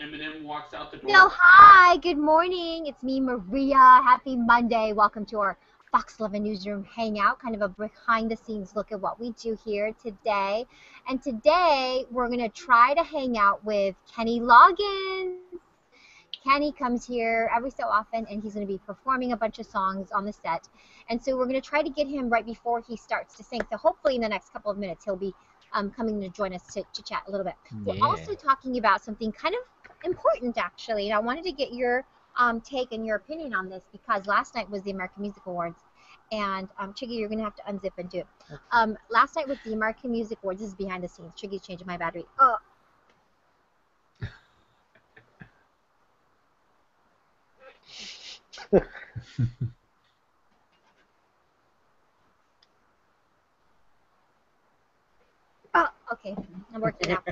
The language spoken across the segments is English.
Eminem walks out the door. No, hi, good morning. It's me, Maria. Happy Monday. Welcome to our Fox 11 Newsroom Hangout, kind of a behind the scenes look at what we do here today. And today we're going to try to hang out with Kenny Loggins. Kenny comes here every so often and he's going to be performing a bunch of songs on the set. And so we're going to try to get him right before he starts to sing. So hopefully in the next couple of minutes he'll be um, coming to join us to, to chat a little bit. We're also talking about something kind of important actually, I wanted to get your um, take and your opinion on this because last night was the American Music Awards, and um, Chiggy, you're gonna have to unzip and do it. Um, last night was the American Music Awards. This is behind the scenes. Chiggy's changing my battery. Oh. Oh, okay. I'm working now.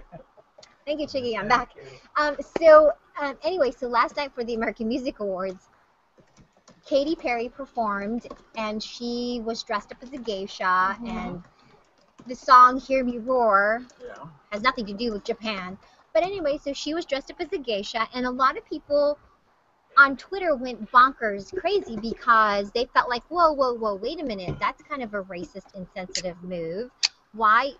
Thank you, Chiggy. I'm back. Um, so, um, anyway, so last night for the American Music Awards, Katy Perry performed, and she was dressed up as a geisha, and the song "Hear Me Roar" Yeah. has nothing to do with Japan. But anyway, so she was dressed up as a geisha, and a lot of people on Twitter went bonkers crazy because they felt like, whoa, whoa, whoa, wait a minute, that's kind of a racist, insensitive move. Why?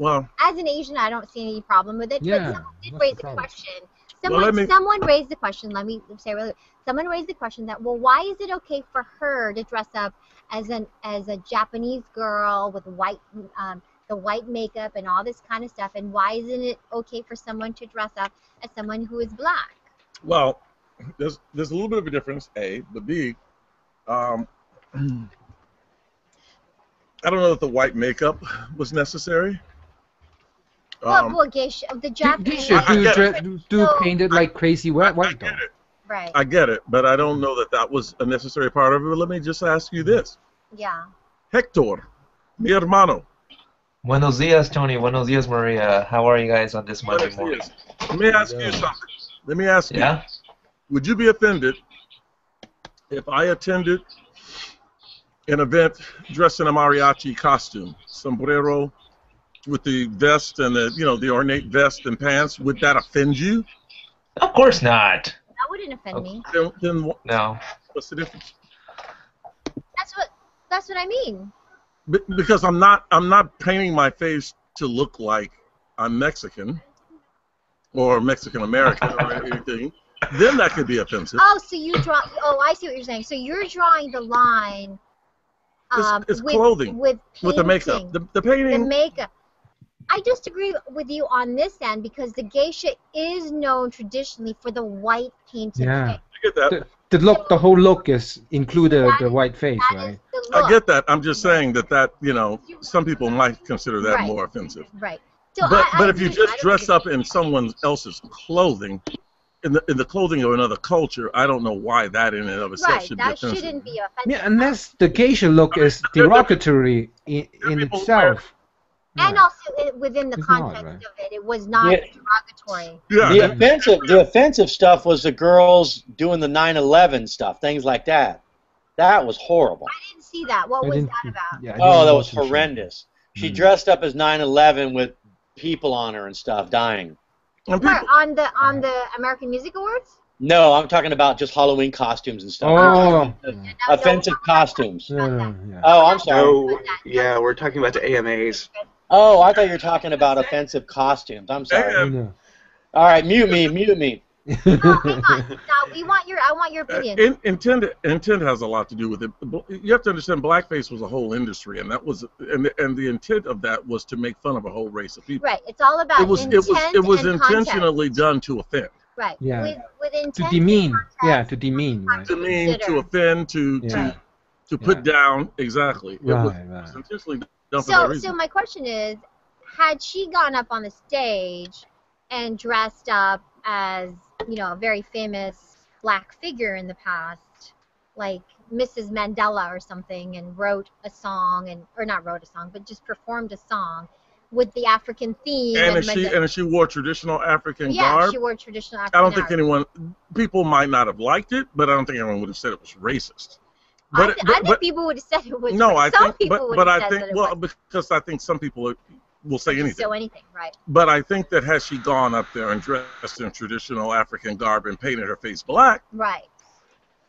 Well, As an Asian, I don't see any problem with it. Yeah, but someone did what's raise the the question. Someone, let me- someone raised the question. Let me say really. Someone raised the question that, well, why is it okay for her to dress up as an as a Japanese girl with white um, the white makeup and all this kind of stuff, and why isn't it okay for someone to dress up as someone who is black? well, there's there's a little bit of a difference. A, but B, um, I don't know that the white makeup was necessary. Well, Um, well, geisha, the Japanese. Geisha I do, get dre- it. do, do painted like crazy white, I white though. get it. Right. I get it, but I don't know that that was a necessary part of it. But let me just ask you this, Yeah. Hector, mi hermano. Buenos dias, Tony. Buenos dias, Maria. How are you guys on this Monday morning? Let me ask you something. Let me ask you. Yeah? Would you be offended if I attended an event dressed in a mariachi costume, sombrero, with the vest and the you know the ornate vest and pants? Would that offend you? Of course not. That wouldn't offend me. Then, then wh- No. what's the difference? That's what. That's what I mean. Be- Because I'm not I'm not painting my face to look like I'm Mexican or Mexican American or anything. Then that could be offensive. Oh, so you draw. Oh, I see what you're saying. So you're drawing the line. It's- Um, it's with, clothing, with With the makeup, painting, the, the the makeup. I disagree with you on this end because the geisha is known traditionally for the white painted Yeah. face. I get that. The, the look, the whole look is included That the is- white face, That right? is the look. I get that. I'm just saying that that you know some people might consider that Right. more offensive. Right. So But I, but I if you just dress up in someone else's clothing, in the in the clothing of another culture, I don't know why that in and of itself right, should be that offensive. shouldn't be offensive. Yeah, unless the geisha look is derogatory in, in people itself. and also within the It's not, context right? of it, it was not Yeah. derogatory. Yeah, The offensive, the offensive stuff was the girls doing the 9/11 stuff, things like that. That was horrible. I didn't see that. What I was that about? Yeah, Oh, that was watch the horrendous. She Mm. dressed up as 9/11 with people on her and stuff dying. and people, on the on the American Music Awards? No, I'm talking about just Halloween costumes and stuff. Oh, No, no, Offensive no, costumes. no, no, yeah. Oh, I'm sorry. Oh, yeah, we're talking about the AMAs. Oh, I thought you were talking about offensive costumes. I'm sorry. And- no. All right, mute me, mute me. No, hang on. Now we want your I want your uh, opinion. in, intent intent has a lot to do with it. You have to understand, blackface was a whole industry, and that was and the, and the intent of that was to make fun of a whole race of people. right. It's all about It was it was it was and context. intentionally done to offend, Right. Yeah. With with intent. to and demean. context. Yeah, to demean, right? to mean, to offend, to Yeah. to to put Yeah. down. Exactly. It was, Right, it was right. intentionally done So so my question is, had she gone up on the stage and dressed up as you know a very famous black figure in the past, like Mrs. Mandela or something, and wrote a song and or not wrote a song, but just performed a song with the African theme. and if she and if she wore traditional African yeah, garb, she wore traditional I don't think garb. anyone people might not have liked it, but I don't think anyone would have said it was racist. I, But, I think but people would have said it was. no, I some think, people but, would but have I said think well was. because I think some people will say anything. So anything, right? But I think that had she gone up there and dressed in traditional African garb and painted her face black, Right.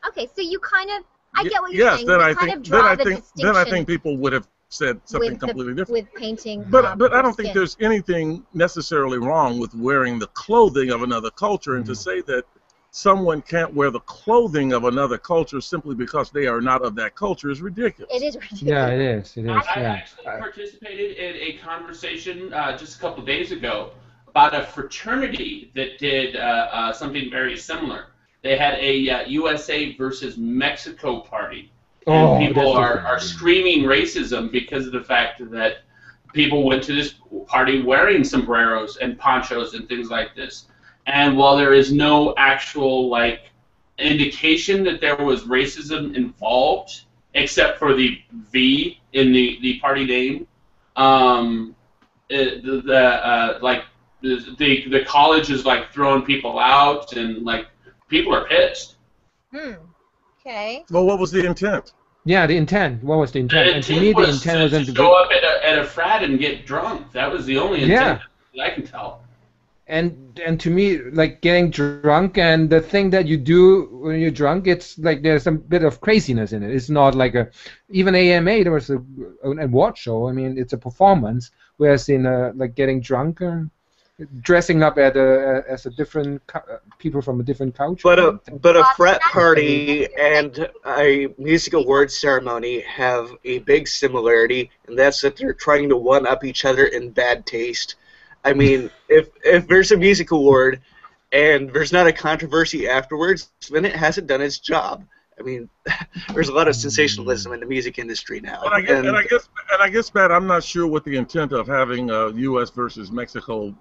Okay, so you kind of, I get what you're yes, saying. then you I kind think of then draw I the think distinction then I think people would have said something with the- completely different. with painting. But um, but I don't think skin. there's anything necessarily wrong with wearing the clothing of another culture, and to say that someone can't wear the clothing of another culture simply because they are not of that culture is ridiculous. It is ridiculous. Yeah, it is. It is. I Yeah. actually participated in a conversation uh, just a couple days ago about a fraternity that did uh, uh, something very similar. They had a uh, USA versus Mexico party, and Oh, people are, are screaming racism because of the fact that people went to this party wearing sombreros and ponchos and things like this. And while there is no actual like indication that there was racism involved, except for the V in the, the party name, um, it, the, the uh, like the, the the college is like throwing people out and like people are pissed. Hmm. Okay. Well, what was the intent? Yeah, the intent. What was the intent? The And to me, the was intent to, wasn't to go show up at a, at a frat and get drunk. That was the only intent Yeah. that I can tell. And and to me like getting drunk and the thing that you do when you're drunk it's like there's a bit of craziness in it. It's not like a even AMA there was a, an award show. I mean it's a performance. Whereas in uh, like getting drunk and dressing up at a as a different cu- uh, people from a different culture. But a but a frat party and a music awards ceremony have a big similarity, and that's that they're trying to one up each other in bad taste. I mean, if if there's a music award and there's not a controversy afterwards, then it hasn't done its job. I mean, there's a lot of sensationalism in the music industry now. And I guess, and, and- I guess, and I guess, Matt, I'm not sure what the intent of having a U.S. versus Mexico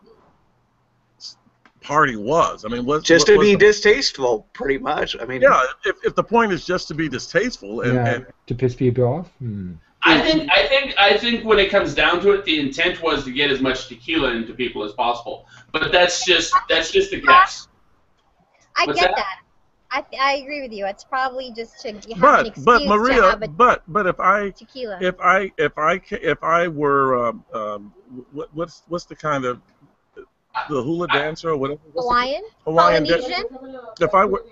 party was. I mean, what just what, to be the- distasteful, pretty much. I mean, yeah. If, if the point is just to be distasteful, and, yeah, and to piss people off hmm. I think I think I think when it comes down to it, the intent was to get as much tequila into people as possible. But that's just that's just a guess. I What's get that? that. I, I agree with you. It's probably just to have an but excuse but to Maria, have a but but if I tequila. if I if I if I were um, um, what, what's what's the kind of the hula dancer or whatever Hawaiian, Hawaiian dan- Polynesian. if I were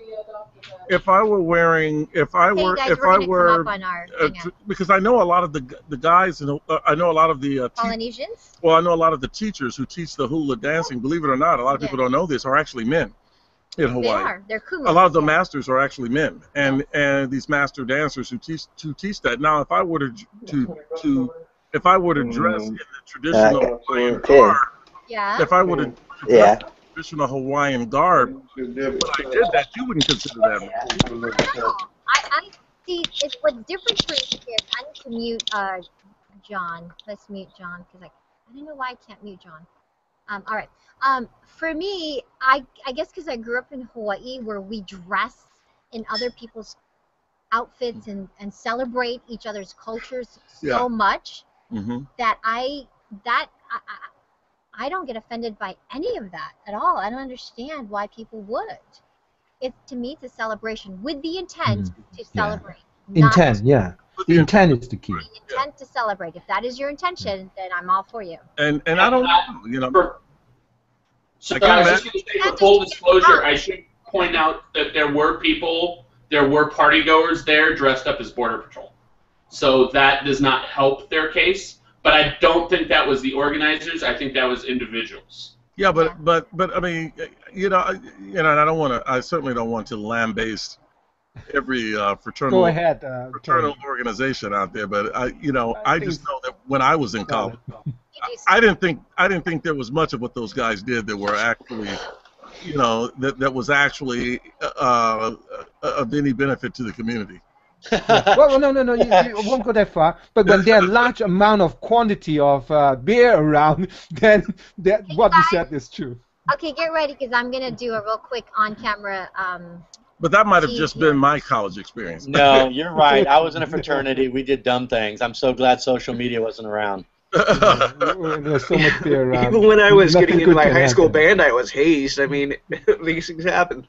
if I were wearing if I Hey were guys, if we're I were come up on our uh, tr- because I know a lot of the the guys and uh, I know a lot of the uh, te- Polynesians. well I know a lot of the teachers who teach the hula dancing. Believe it or not, a lot of people Yeah. don't know this are actually men in Hawaii. They are. They're cool. A lot of the masters are actually men, and and these master dancers who teach to teach that. Now, if I were to to to if I were to dress in the traditional Uh, Hawaiian okay. garb, Yeah. if I were to dress Yeah. in the traditional Hawaiian garb, when I did that, you wouldn't consider that. No, I, I see. It's what's different for me is I need to mute uh, John. Let's mute John because I, I don't know why I can't mute John. Um, all right. Um, for me, I I guess because I grew up in Hawaii where we dress in other people's outfits and and celebrate each other's cultures so Yeah. much hmm that I that I, I, I don't get offended by any of that at all. I don't understand why people would. It to me it's a celebration with the intent to Mm-hmm. Yeah. celebrate. not intent yeah the intent is the key the intent to celebrate. If that is your intention, then I'm all for you. And and I don't know, you know. For, so I I was just going to say, for full disclosure, I should point out that there were people, there were party goers there dressed up as border patrol. So that does not help their case. But I don't think that was the organizers. I think that was individuals. Yeah, but but but I mean, you know, I- you know, and I don't want to. I certainly don't want to lambaste every uh, fraternal go ahead uh, fraternal Tony. organization out there. But I, you know, I I just know that when I was in college, You do I didn't think I didn't think there was much of what those guys did that were actually, you know, that that was actually uh, of any benefit to the community. well, well, no, no, no, you, you won't go that far. But when there are large amount of quantity of uh, beer around, then that what you said is true. Okay, get ready because I'm gonna do a real quick on-camera. Um, But that might have just Yeah. been my college experience. No, you're right. I was in a fraternity. We did dumb things. I'm so glad social media wasn't around. There's so much beer around. even when I was Nothing getting into my can high school band, I was hazed. I mean, these things happen.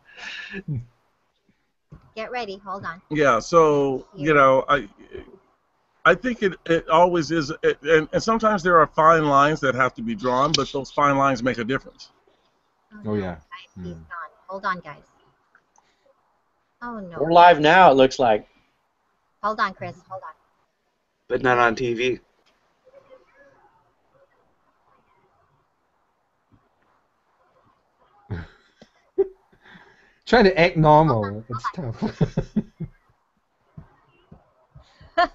Get ready. Hold on. yeah. So you know, I I think it, it always is, it, and, and sometimes there are fine lines that have to be drawn, but those fine lines make a difference. Oh, yeah. Guys, he's Mm. Hold on, guys. Oh no. We're live now. It looks like. Hold on, Chris. Hold on. but not on TV. Trying to act normal. It's tough.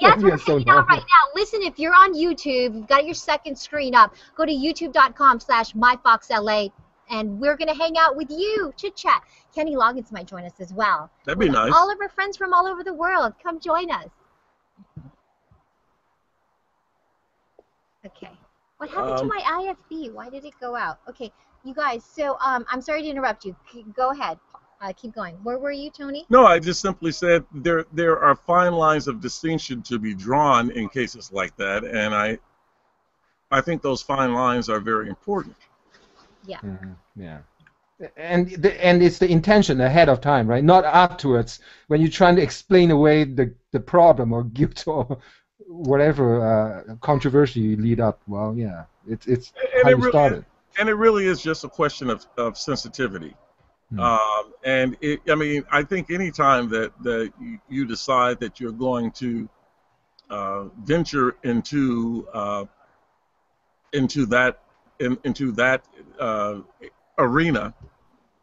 Yes, We we're are so hanging out normal. right now. Listen, if you're on YouTube, you've got your second screen up. Go to youtube.com slash myfoxla, and we're going to hang out with you, chit chat. Kenny Loggins might join us as well. That'd be nice. All of our friends from all over the world, come join us. Okay. What happened to Um, my IFB? Why did it go out? Okay, you guys. So um, I'm sorry to interrupt you. Go ahead. Uh, keep going. Where were you, Tony? No, I just simply said there there are fine lines of distinction to be drawn in cases like that, and I I think those fine lines are very important. Mhm, Yeah. And the, and it's the intention ahead of time, right? Not afterwards when you're trying to explain away the, the problem or guilt or whatever uh, controversy you lead up. Well, yeah, it's it's And how it you really started. And it really is just a question of, of sensitivity. Hmm. Um, and it, I mean, I think anytime that, that you, you decide that you're going to uh, venture into uh, into that in, into that uh, arena,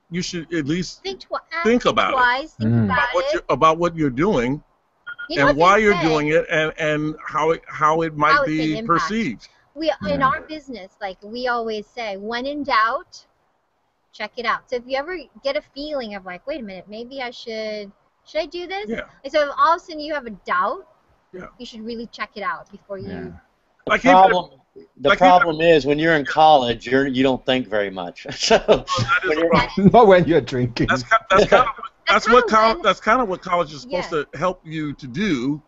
you should at least Think, twi- Think about it. twice. Think Mm. about about what it. you're, about what you're doing You know and why you're say? doing it and, and how it how it might How it can be impact. perceived. We in our business like we always say when in doubt check it out so if you ever get a feeling of like wait a minute maybe i should should i do this Yeah. and so if all of a sudden you have a doubt Yeah. you should really check it out before you Yeah. The Like even- problem, the like even- problem is when you're in college, you're you don't think very much. so oh, That is when you're. Not when you're drinking. That's that's kind of that's what kinda college that's kind of what college is supposed to help you to do.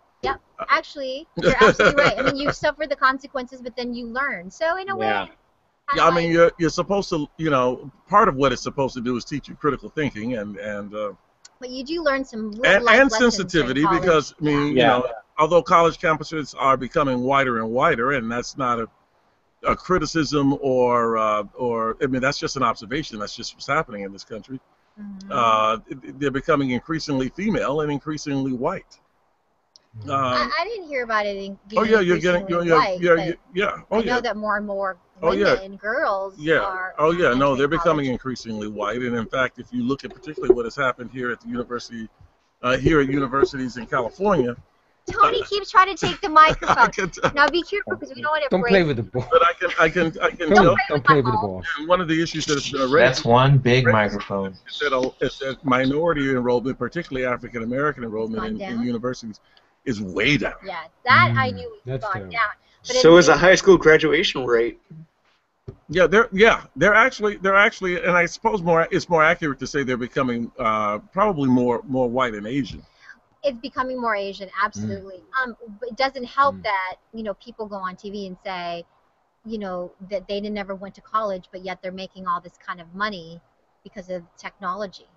Actually you're absolutely right i mean you suffer the consequences but then you learn so in a way Yeah. kinda Yeah, I mean you're you're supposed to you know part of what it's supposed to do is teach you critical thinking and and uh, but you do learn some real and, life and sensitivity during because I mean you know although college campuses are becoming wider and wider and that's not a a criticism or uh, or I mean that's just an observation that's just what's happening in this country. Mhm. Uh, they're becoming increasingly female and increasingly white. Um, I, I didn't hear about it in being oh yeah, you're getting you're, increasingly you're, white, you're, yeah. Oh I yeah. know that more and more Oh, women yeah. and girls Yeah. are. Oh yeah. No, they're becoming college. increasingly white, and in fact, if you look at particularly what has happened here at the university, uh, here at universities in California, Tony keeps trying to take the microphone. can, t- now be careful because we don't want to Don't break. play with the ball. but I can, I can, I can Don't, tell. don't play with the ball. And one of the issues that has been raised That's one big microphone. is that, uh, is that minority enrollment, particularly African American enrollment in, in universities, is way down. Yeah, that I Mm, knew was gone terrible. down. But So is a high school graduation rate. Yeah, they're yeah, they're actually they're actually, and I suppose more it's more accurate to say they're becoming uh, probably more more white and Asian. It's becoming more Asian, absolutely. Um, but it doesn't help Mm. that you know people go on TV and say, you know, that they didn't never went to college, but yet they're making all this kind of money because of technology.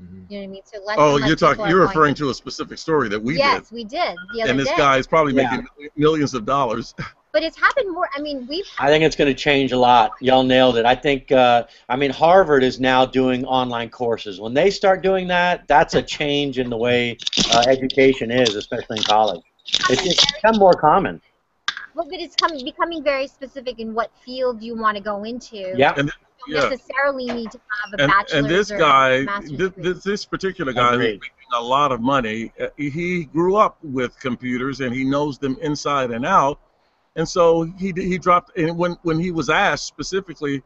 Mhm. You know what I mean? So less Oh, and less you're talking you're referring to a specific story that we yes, we did the other and this day. guy is probably Yeah. making millions of dollars. But it's happened more. I mean, we've I think it's going to change a lot. Y'all nailed it. I think. Uh, I mean, Harvard is now doing online courses. When they start doing that, that's a change in the way uh, education is, especially in college. It's just become more common. well, but it's coming becoming very specific in what field you want to go into. Yeah. And You don't yeah. necessarily need to have a and, bachelor's and this or guy, a master's this, degree. this, this particular guy who's making a lot of money, uh, he grew up with computers and he knows them inside and out. And so he he dropped. And when when he was asked specifically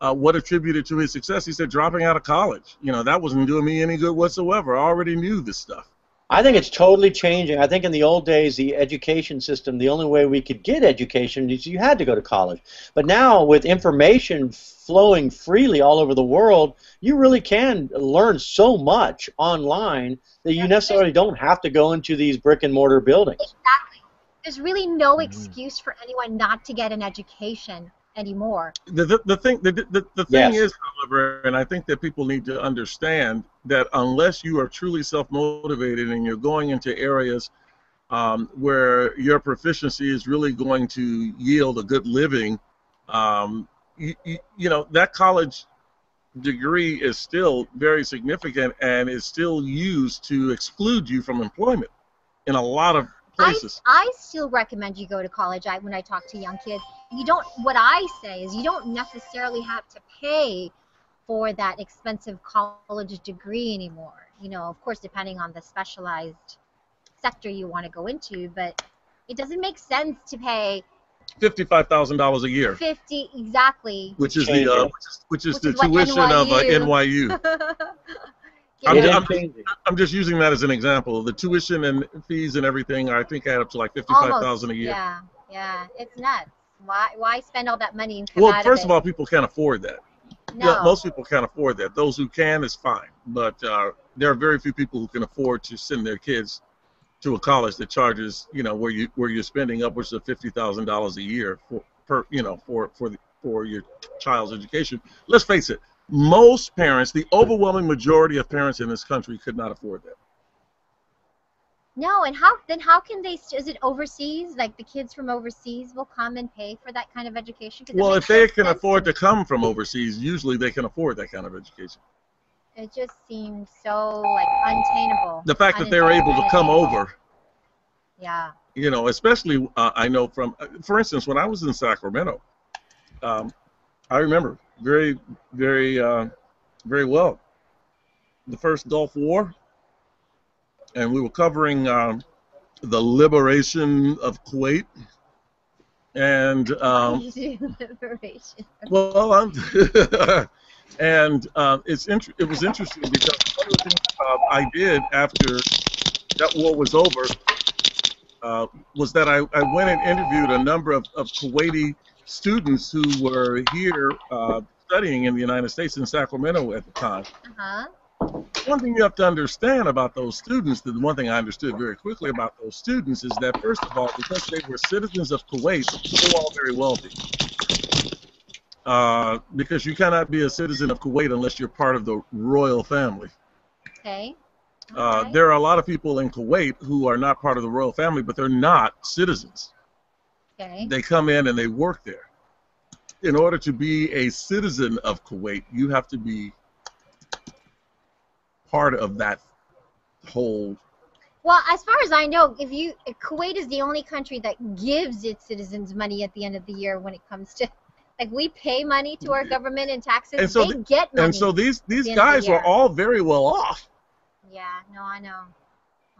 uh, what attributed to his success, he said dropping out of college. You know that wasn't doing me any good whatsoever. I already knew this stuff. I think it's totally changing. I think in the old days, the education system, the only way we could get education is you had to go to college. But now, with information flowing freely all over the world, you really can learn so much online that you necessarily don't have to go into these brick and mortar buildings. Exactly. There's really no Mhm. excuse for anyone not to get an education anymore. the, the, the thing the, the, the thing Yes. is however and i think that people need to understand that unless you are truly self-motivated and you're going into areas um, where your proficiency is really going to yield a good living, um, you, you, you know that college degree is still very significant and is still used to exclude you from employment in a lot of I, places. I still recommend you go to college. I, when I talk to young kids, you don't. What I say is, you don't necessarily have to pay for that expensive college degree anymore. You know, of course, depending on the specialized sector you want to go into, but it doesn't make sense to pay Fifty-five thousand dollars a year, fifty exactly. which is Change the uh, it. which is, Which the is what tuition of uh, NYU. NYU. I'm, It it? is I'm, changing. I'm just using that as an example. The tuition and fees and everything, I think, add up to like fifty-five thousand a year. Yeah, yeah, it's nuts. Why why spend all that money and come Well, out first of of all, people can't afford that. no. Yeah, most people can't afford that. Those who can is fine, but uh, there are very few people who can afford to send their kids to a college that charges, you know, where you where you're spending upwards of fifty thousand dollars a year for per, you know, for for the, for your child's education. Let's face it, most parents, the overwhelming majority of parents in this country, could not afford that. No, and how then how can they is it overseas? Like the kids from overseas will come and pay for that kind of education? Well, if they can afford to come from overseas, usually they can afford that kind of education. It just seems so like untainable. The fact that they're able to come over Yeah. you know, especially uh, I know from, for instance, when I was in Sacramento, um, I remember very, very, uh, very well the first Gulf War, and we were covering um, the liberation of Kuwait, and um, Liberation. well, I'm, and uh, it's int- it was interesting because one of the things uh, I did after that war was over uh, was that I, I went and interviewed a number of, of Kuwaiti students who were here uh, studying in the United States in Sacramento at the time. Uh-huh. One thing you have to understand about those students, the one thing I understood very quickly about those students is that first of all, because they were citizens of Kuwait, they were all very wealthy. Uh, because you cannot be a citizen of Kuwait unless you're part of the royal family. Okay. Uh, Okay. there are a lot of people in Kuwait who are not part of the royal family, but they're not citizens. okay. They come in and they work there. In order to be a citizen of Kuwait, you have to be part of that whole. Well, as far as I know, if you Kuwait is the only country that gives its citizens money at the end of the year when it comes to like we pay money to our government in taxes, And so they the- get money. And so these these the end the guys were all very well off. yeah, no, I know.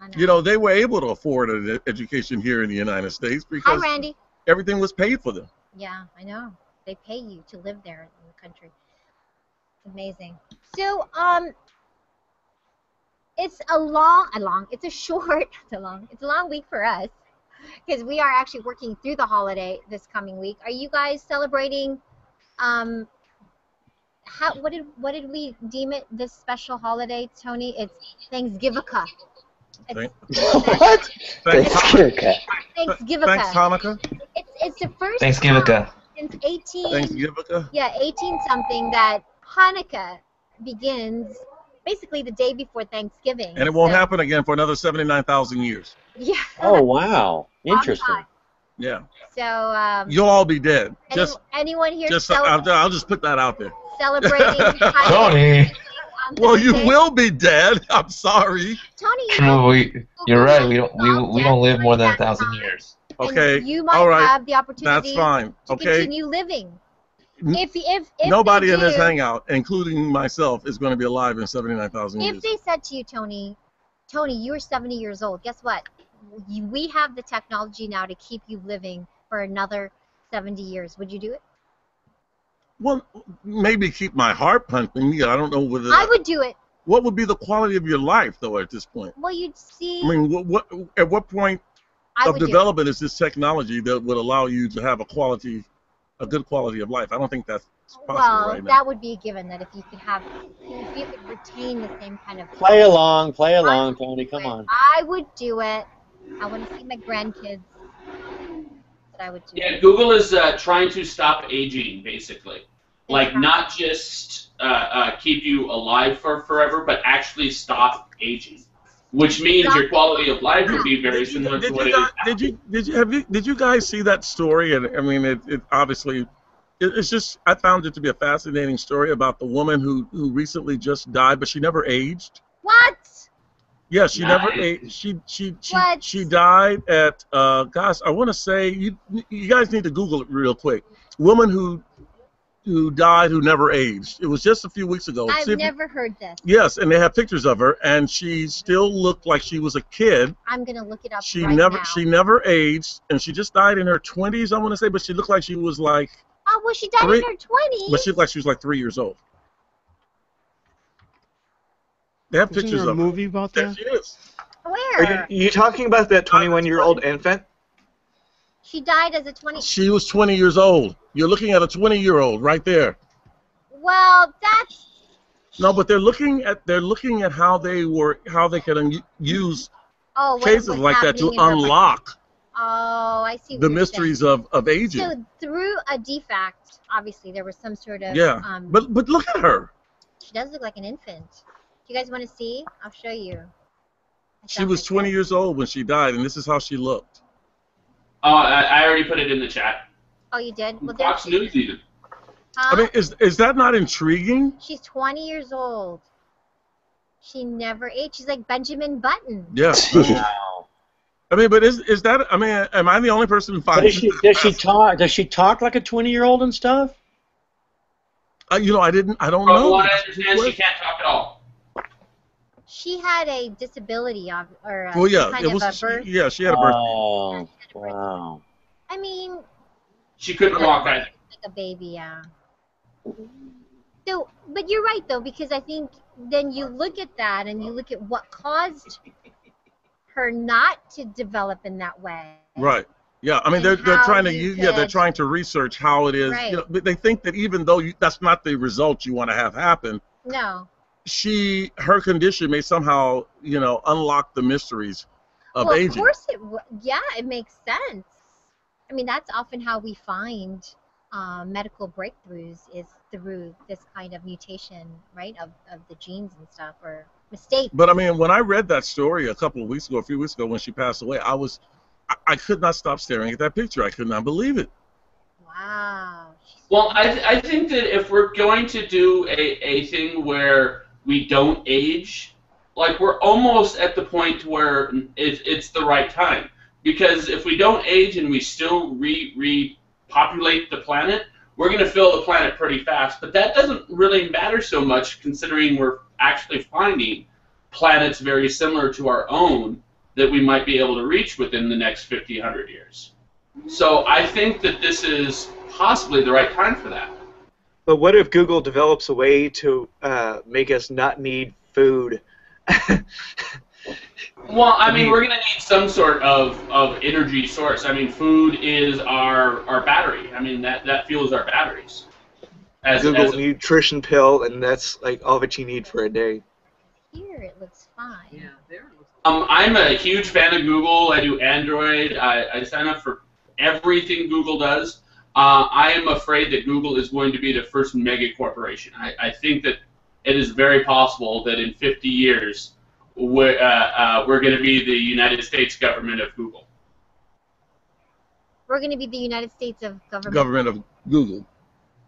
I know. You know, they were able to afford an education here in the United States Hi, because Randy. everything was paid for them. Yeah, I know. They pay you to live there in the country. Amazing. So, um, it's a long, a long, it's a short, it's a long, it's a long week for us because we are actually working through the holiday this coming week. Are you guys celebrating? Um, how what did what did we deem it this special holiday, Tony? It's Thanksgiving. Thank- what? Thanks, Thanksgiving. Thanksgiving. thanks Hanukkah. It's it's the first Thanksgiving. since 18 Thanksgiving. yeah, 18 something that Hanukkah begins basically the day before Thanksgiving. And it won't So, happen again for another 79,000 years. Yeah. Oh wow, interesting. Yeah. So, um, You'll all be dead. any- Just, anyone here just cele- I'll, I'll just put that out there. celebrating Hanukkah? Tony. Well, you Thursday? will be dead. I'm sorry. Tony, you True. We, you're right. We don't. We, we don't live more than a thousand time. years. and Okay. You might all right. have the opportunity That's fine. to Okay. continue living. If if if Nobody in this hangout, including myself, is going to be alive in 79,000 years. If they said to you, Tony, Tony, you're 70 years old. Guess what? You, we have the technology now to keep you living for another 70 years. Would you do it? Well, maybe keep my heart pumping. Yeah, I don't know whether. I would do it. What would be the quality of your life, though, at this point? Well, you'd see. I mean, what, what at what point I of would do it. development is this technology that would allow you to have a quality, a good quality of life? I don't think that's possible Well, right now. that would be a given that if you could have, if you could retain the same kind of. Play along, play along, would Tony. Come on. I would do it. I want to see my grandkids. That I would do. Yeah, Google is uh, trying to stop aging, basically. Like, Okay. not just uh, uh, keep you alive for forever, but actually stop aging. Which means your quality of life would be very similar to Did what you, it is guys, now. did you did you have you did you guys see that story? And I mean, it, it obviously, it, it's just I found it to be a fascinating story about the woman who who recently just died, but she never aged. What? Yeah, she never Nice. aged. She she she, What? she died at uh gosh, I want to say you you guys need to Google it real quick. Woman who who died who never aged. It was just a few weeks ago. I've See never heard this. Yes, and they have pictures of her, and she still looked like she was a kid. I'm gonna look it up She right never now. she never aged, and she just died in her twenties. I want to say, but she looked like she was like, oh well, she died Three- in her twenties. but she looked like she was like three years old. They have Isn't pictures there a of her. movie about There that? she is. Where? Are you, you talking about that 21 year old infant? She died as a 20. She was 20 years old. You're looking at a 20 year old right there. Well, that's. No, but they're looking at they're looking at how they were how they can use Oh, what cases like that to happening in her brain. unlock Oh, I see. The mysteries saying. of, of aging. So through a defect, obviously there was some sort of. yeah, Um, but but look at her. she does look like an infant. Do you guys want to see? I'll show you. She was 20 one. years old when she died, and this is how she looked. Oh, I, I already put it in the chat. Oh, you did. Well, there Fox she News even. Huh? I mean, is is that not intriguing? She's 20 years old. She never ate. She's like Benjamin Button. Yeah. Wow. I mean, but is is that? I mean, am I the only person who But finds? does she does she talk does she talk like a twenty year old and stuff? Uh, you know, I didn't. I don't From know. what I understand, she can't talk at all. She had a disability of, or a, Well, yeah, kind it of was. a birth. Yeah, she had a birth. Oh, wow. I mean, She couldn't walk either. like a baby, yeah. So, but you're right though, because I think then you look at that and you look at what caused her not to develop in that way. Right. Yeah, I mean they're they're trying to you use, yeah they're trying to research how it is. Right. You know, but they think that even though you, that's not the result you want to have happen, No. she her condition may somehow you know unlock the mysteries of well, aging. of course it. w- Yeah, it makes sense. I mean, that's often how we find um, medical breakthroughs is through this kind of mutation, right, of, of the genes and stuff, or mistake. But I mean, when I read that story a couple of weeks ago, a few weeks ago, when she passed away, I was, I, I could not stop staring at that picture. I could not believe it. Wow. Well, I, I think that if we're going to do a, a thing where we don't age, like we're almost at the point where it, it's the right time. Because if we don't age and we still re repopulate the planet, we're going to fill the planet pretty fast. But that doesn't really matter so much considering we're actually finding planets very similar to our own that we might be able to reach within the next 50, 100 years. So I think that this is possibly the right time for that. But what if Google develops a way to uh, make us not need food? Well, I mean, mean- we're going to need some sort of, of energy source. I mean, food is our, our battery. I mean, that, that fuels our batteries. As, Google as nutrition pill, and that's like all that you need for a day. here. It looks fine. Yeah, there. um, I'm a huge fan of Google. I do Android. I, I sign up for everything Google does. Uh, I am afraid that Google is going to be the first mega corporation. I, I think that it is very possible that in 50 years, we're, uh, uh, we're going to be the United States government of Google. We're going to be the United States of government. Government of Google.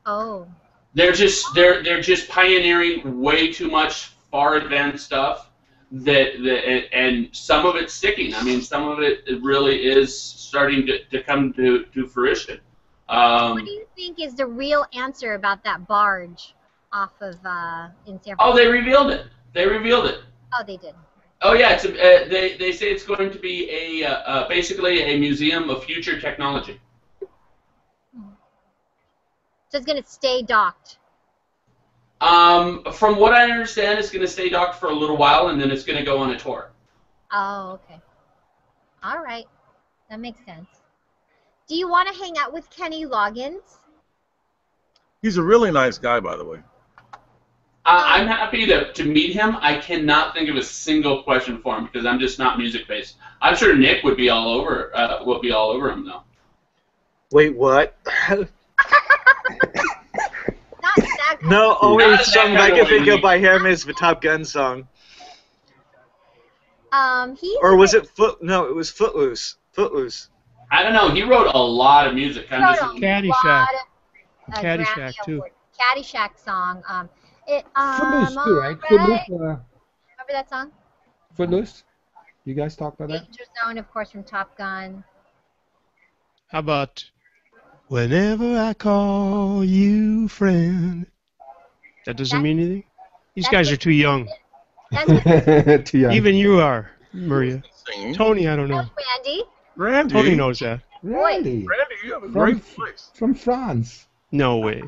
Oh. they're just they're they're just pioneering way too much far advanced stuff that that and, and some of it's sticking. I mean, some of it it really is starting to, to come to, to fruition. Um, What do you think is the real answer about that barge off of uh, in San Francisco? oh, they revealed it. They revealed it. Oh, they did. Oh yeah, it's a, uh, they they say it's going to be a uh, uh, basically a museum of future technology. So it's going to stay docked. Um, from what I understand, it's going to stay docked for a little while, and then it's going to go on a tour. Oh, okay. All right. That makes sense. Do you want to hang out with Kenny Loggins? He's a really nice guy, by the way. I, I'm happy to, to meet him. I cannot think of a single question for him because I'm just not music based. I'm sure Nick would be all over. Uh, will be all over him though. Wait, what? Not that kind no, Not only that song kind I can think of by him is the Top Gun song. Um, he's Or was it Foot? No, it was Footloose. Footloose. I don't know. He wrote a lot of music. I'm just, a Caddyshack. lot of, uh, Caddyshack, Grammy too. Award- Caddyshack song. Um, it. Um, Footloose too, right? alright. Footloose. Uh, Remember that song? Footloose. You guys talk about that? Danger Zone, of course, from Top Gun. How about whenever I call you friend? That doesn't That- mean anything. These guys are too young. Too young. Even you are, Maria. Tony, I don't know. Randy. Randy. Tony knows that. Randy Randy, you have a From- great voice. from France. No way.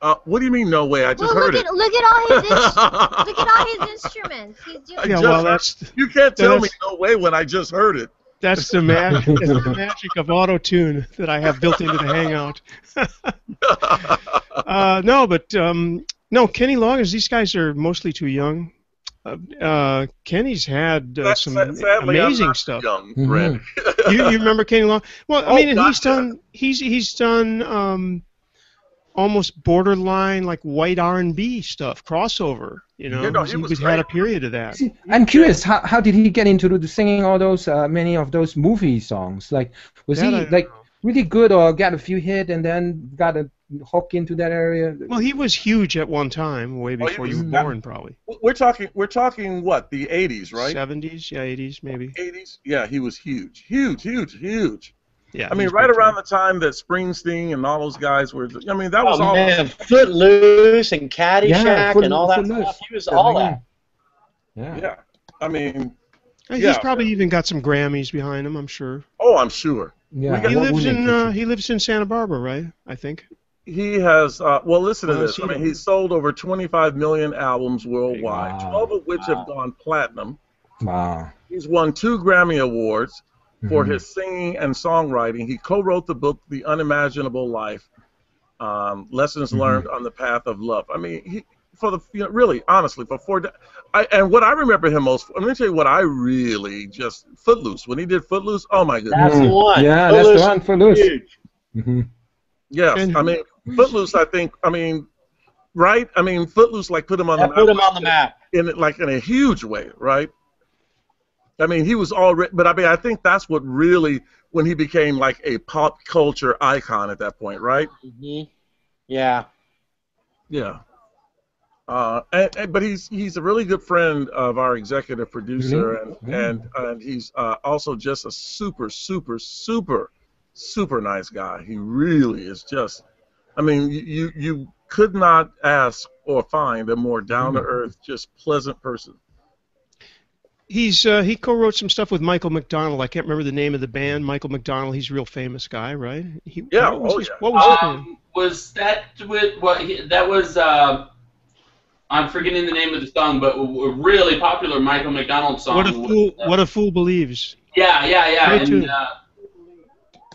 Uh, what do you mean, no way? I just Well, heard look it. at look at all his ins- look at all his instruments. He's doing. I Yeah, well, that's You can't tell me no way when I just heard it. that's the magic. That's the magic of auto tune that I have built into the Hangout. uh, no, but um, no, Kenny Loggins. These guys are mostly too young. Uh, uh, Kenny's had uh, some sad- sadly, I'm amazing not stuff. Young, Mhm. Randy. you, you remember Kenny Long? Well, I Oh, mean, and he's done he's he's done um, almost borderline like white R and B stuff, crossover. You know, Yeah, no, he he was was had a period of that. See, I'm curious. How, how did he get into the singing all those uh, many of those movie songs? Like, was That he like know. really good, or got a few hit and then got a hook into that area? Well, he was huge at one time, way Oh, he before you were born, probably. We're talking. We're talking what? The '80s, right? 70s, yeah, 80s, maybe. '80s. Yeah, he was huge, huge, huge, huge. Yeah. I mean, right around the time that Springsteen and all those guys were. I mean, that was Oh all. man, Footloose and Caddyshack Foot- and all that Footloose. stuff. He was all that. Yeah. Yeah. I mean, Uh, He's yeah. probably even got some Grammys behind him, I'm sure. oh, I'm sure Yeah. He lives in uh, he lives in Santa Barbara, right? I think. he has. Uh, well, listen to Oh, this. I mean, that. he's sold over 25 million albums worldwide, Wow. 12 of which Wow. have gone platinum. Wow. He's won two Grammy Awards for Mhm. his singing and songwriting. He co-wrote the book *The Unimaginable Life*, um, lessons Mhm. learned on the path of love. I mean, he for the you know, really honestly for four. de- I, and what I remember him most. Let me tell you what I really just Footloose when he did Footloose. Oh my goodness! That's the Mhm. one. Yeah, that's the one is Footloose. huge. hmm Yes, And- I mean Footloose. I think. I mean, right? I mean Footloose like put him on That the put map him on the map. in like in a huge way, right? I mean, he was already, but I mean, I think that's what really when he became like a pop culture icon at that point, right? hmm Yeah. Yeah. Uh, and, and- but he's he's a really good friend of our executive producer, and Yeah. and and he's uh, also just a super super super super nice guy. He really is just. I mean, you you, you could not ask or find a more down to earth, just pleasant person. He's uh, he co-wrote some stuff with Michael McDonald. I can't remember the name of the band. Michael McDonald. He's a real famous guy, right? He, Yeah, What was, oh his, yeah. what was his name? Um, was that with what? He, that was. Uh, I'm forgetting the name of the song, but a a really popular Michael McDonald song. What a was, fool! uh, What a fool believes. Yeah, yeah, yeah. Great And, tune. uh,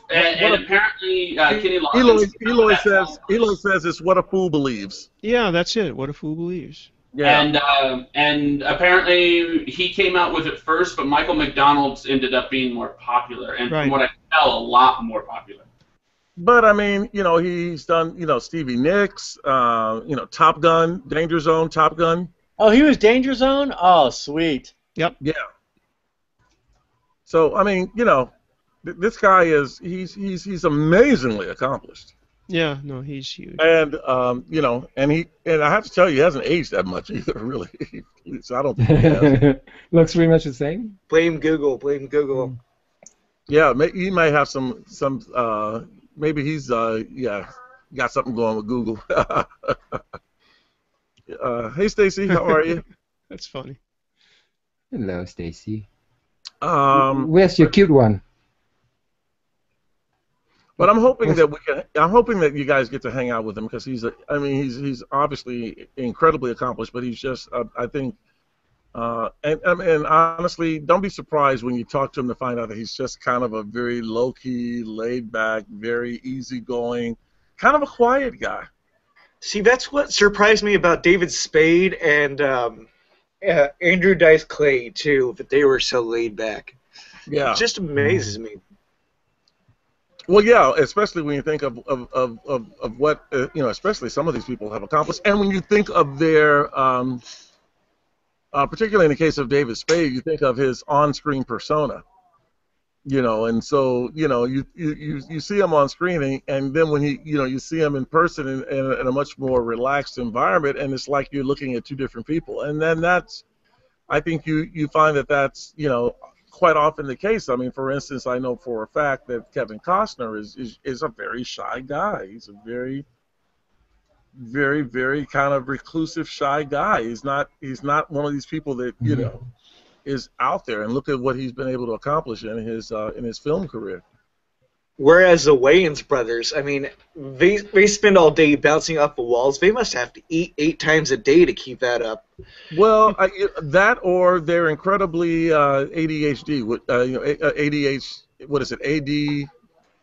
and, What and a- apparently, uh, Kenny Eloy, Loggins. Eloy that says song. Eloy says it's what a fool believes. Yeah, that's it. What a fool believes. Yeah. And uh, and apparently he came out with it first, but Michael McDonald's ended up being more popular, and Right. from what I can tell, a lot more popular. But I mean, you know, he's done, you know, Stevie Nicks, uh, you know, Top Gun, Danger Zone, Top Gun. Oh, he was Danger Zone. Oh, sweet. Yep. Yeah. So I mean, you know, th- this guy is he's he's he's amazingly accomplished, Yeah, no, he's huge. and um, you know, and he and I have to tell you, he hasn't aged that much either, really. so I don't think he has. Looks pretty much the same. Blame Google. Blame Google. Yeah, may, he may have some some uh, maybe he's uh, yeah got something going with Google. uh, hey Stacy, how are you? That's funny. Hello, Stacy. Um, Where's your cute one? But I'm hoping that we can. I'm hoping that you guys get to hang out with him because he's a. I mean, he's he's obviously incredibly accomplished, but he's just. Uh, I think. Uh, and and honestly, don't be surprised when you talk to him to find out that he's just kind of a very low key, laid back, very easygoing, kind of a quiet guy. See, that's what surprised me about David Spade and um, uh, Andrew Dice Clay too. That they were so laid back. Yeah. It just amazes me. Well, yeah, especially when you think of of of of, of what uh, you know, especially some of these people have accomplished, and when you think of their um, uh, particularly in the case of David Spade, you think of his on-screen persona. You know, and so you know you you, you, see him on screen, and, and then when he you know you see him in person in, in, in a much more relaxed environment, and it's like you're looking at two different people, and then that's I think you you find that that's you know quite often the case. I mean, for instance, I know for a fact that Kevin Costner is is, is a very shy guy. He's a very very very kind of reclusive shy guy he's not he's not one of these people that you Mhm. know is out there and look at what he's been able to accomplish in his uh, in his film career Whereas the Wayans brothers, I mean, they they spend all day bouncing off the walls. They must have to eat eight times a day to keep that up. well I, that or they're incredibly uh, ADHD what uh, you know uh, ADH what is it ADHD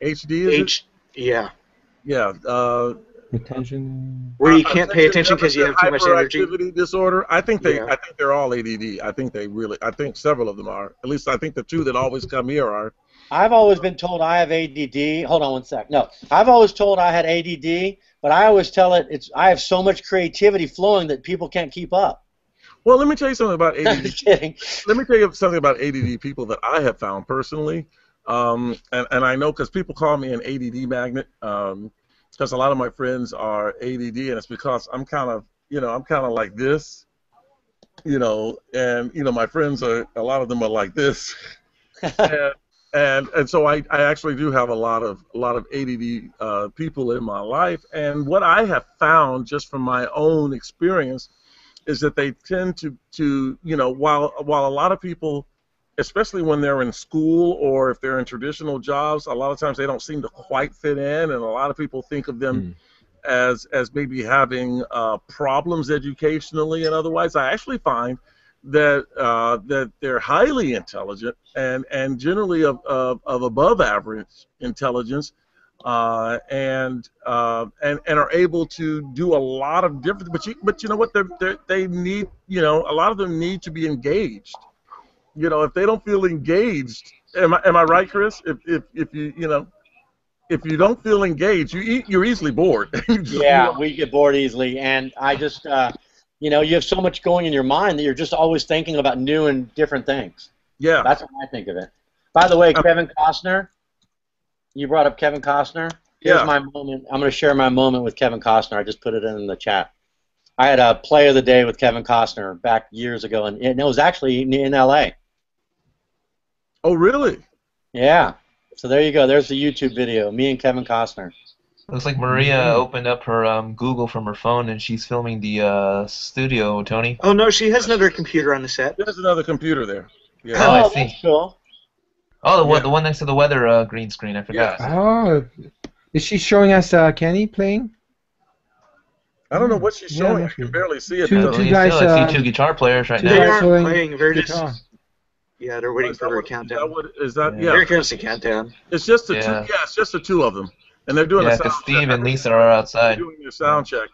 is it? H, yeah, yeah uh, Retention. where you uh, can't pay attention because you have too much energy. hyperactivity disorder I think they Yeah. I think they're all ADD I think they really I think several of them are at least I think the two that always come here are I've always been told I have ADD. Hold on one sec. No, I've always told I had ADD, but I always tell it it's I have so much creativity flowing that people can't keep up. well let me tell you something about ADD Just kidding. let me tell you something about ADD people that I have found personally, um, and, and I know because people call me an ADD magnet, because a lot of my friends are ADD, and it's because I'm kind of, you know, I'm kind of like this, you know, and you know, my friends are a lot of them are like this, and, and and so I, I actually do have a lot of a lot of ADD uh, people in my life, and what I have found just from my own experience is that they tend to to you know while while a lot of people especially when they're in school or if they're in traditional jobs a lot of times they don't seem to quite fit in. And a lot of people think of them as as maybe having uh, problems educationally and otherwise. I actually find that uh, that they're highly intelligent and and generally of, of, of above average intelligence uh, and uh, and and are able to do a lot of different. But you but you know what? They they they need you know a lot of them need to be engaged. You know, if they don't feel engaged, am I am I right, Chris? If if if you you know. If you don't feel engaged, you eat, you're easily bored. Yeah, we get bored easily, and I just, uh, you know, you have so much going in your mind that you're just always thinking about new and different things. yeah. That's what I think of it. By the way, uh, Kevin Costner, you brought up Kevin Costner. Here's Yeah. my moment. I'm going to share my moment with Kevin Costner. I just put it in the chat. I had a play of the day with Kevin Costner back years ago, and it was actually in- in L.A. Oh, really? Yeah. So there you go. There's the YouTube video. Me and Kevin Costner. Looks like Maria opened up her um, Google from her phone and she's filming the uh, studio, Tony. Oh no, she has another computer on the set. There's another computer there. Yeah. Oh, I oh, see. that's cool. Oh, the one, Yeah. the one next to the weather uh, green screen. I forgot. Oh, is she showing us uh, Kenny playing? I don't know what she's Yeah, showing. I must can barely see it. Two- because two you guys, still, I uh, see two guitar players right two They aren't playing. They're guitar. just yeah, they're waiting Is for that their what- Is that, countdown. what, is that Yeah. yeah? Here comes the countdown. It's just the two. Yeah. Yeah, it's just the two of them, and they're doing Yeah, a sound check. Steve and Lisa are outside. doing their sound check.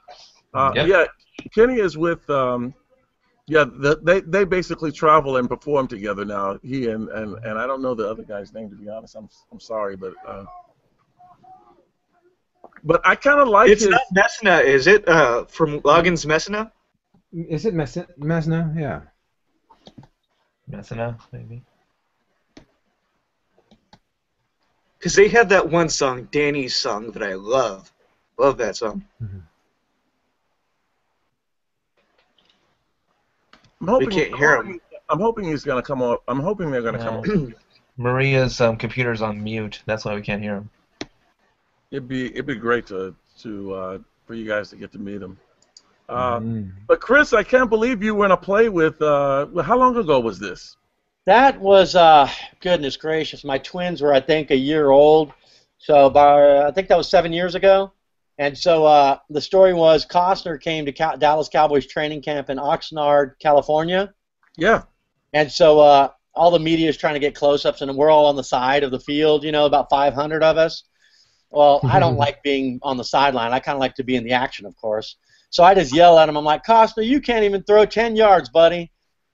Uh, Yep. Yeah, Kenny is with. Um, yeah, the, they they basically travel and perform together now. He and, and and I don't know the other guy's name to be honest. I'm I'm sorry, but. Uh, but I kind of like It's his. not Messina, is it? Uh, from Loggins Messina? Is it Mes- Mesna? Yeah. Messina, maybe. Because they have that one song, Danny's song, that I love. Love that song. I'm hoping, can't I'm hear hoping- I'm hoping he's gonna come up. I'm hoping they're gonna come up. Maria's um, computer's on mute. That's why we can't hear him. It'd be it'd be great to to uh, for you guys to get to meet him. Uh, Mm. But Chris, I can't believe you were in a play with. Uh, well, how long ago was this? That was, uh, goodness gracious. My twins were, I think, a year old. So about, I think that was seven years ago. And so uh, the story was Costner came to Cal- Dallas Cowboys training camp in Oxnard, California. Yeah. And so uh, all the media is trying to get close-ups, and we're all on the side of the field. You know, about 500 of us. Well, I don't like being on the sideline. I kind of like to be in the action, of course. So I just yell at him. I'm like, Costner, you can't even throw 10 yards, buddy.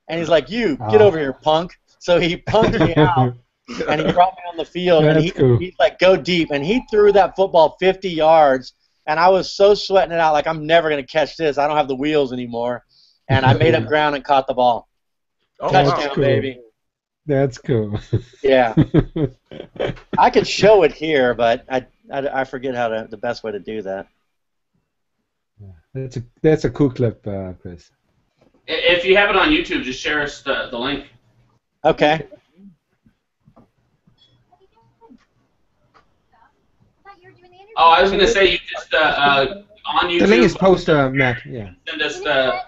And he's like, you get Oh. over here, punk. So he punked me out, and he brought me on the field, and That's he, cool. he's like, go deep, and he threw that football 50 yards, and I was so sweating it out, like I'm never gonna catch this. I don't have the wheels anymore, and I made up ground and caught the ball. Oh, wow. Touchdown, cool. baby. That's cool. Yeah. I could show it here, but I, I, I forget how to the best way to do that. that's a that's a cool clip, uh, Chris. If you have it on YouTube, just share us the, the link. Okay. Oh, I was gonna say you just uh, uh, on YouTube The link is posted, uh, Matt. Yeah. send us the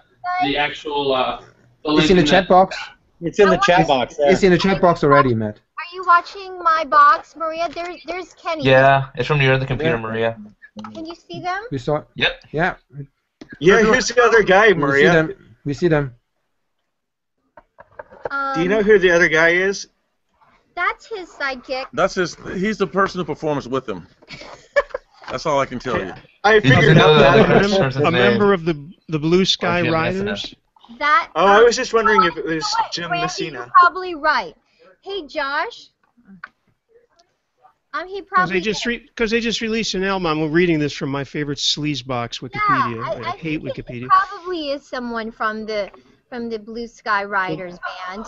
the actual uh, the link It's in the chat box. It's in the chat box there. It's in the chat box already, Matt. Are you watching my box, Maria? There, there's Kenny. Yeah, it's from near the computer, Maria. Can you see them? We saw. Yep. Yeah. Yeah, who's the other guy, Maria. We see them. We see them. Um, Do you know who the other guy is? That's his sidekick. That's his. He's the person who performs with him. That's all I can tell you. I figured out that? that. A, mem- a member of the the Blue Sky Jim Riders. That. Oh, I um, was just wondering oh, if it you know was Jim Randy, Messina. You're probably right. Hey, Josh. Um, he probably. they just re- cause they just released an album. I'm reading this from my favorite sleazebox Wikipedia. Yeah, I, I hate think it Wikipedia. Probably is someone from the from the Blue Sky Riders band.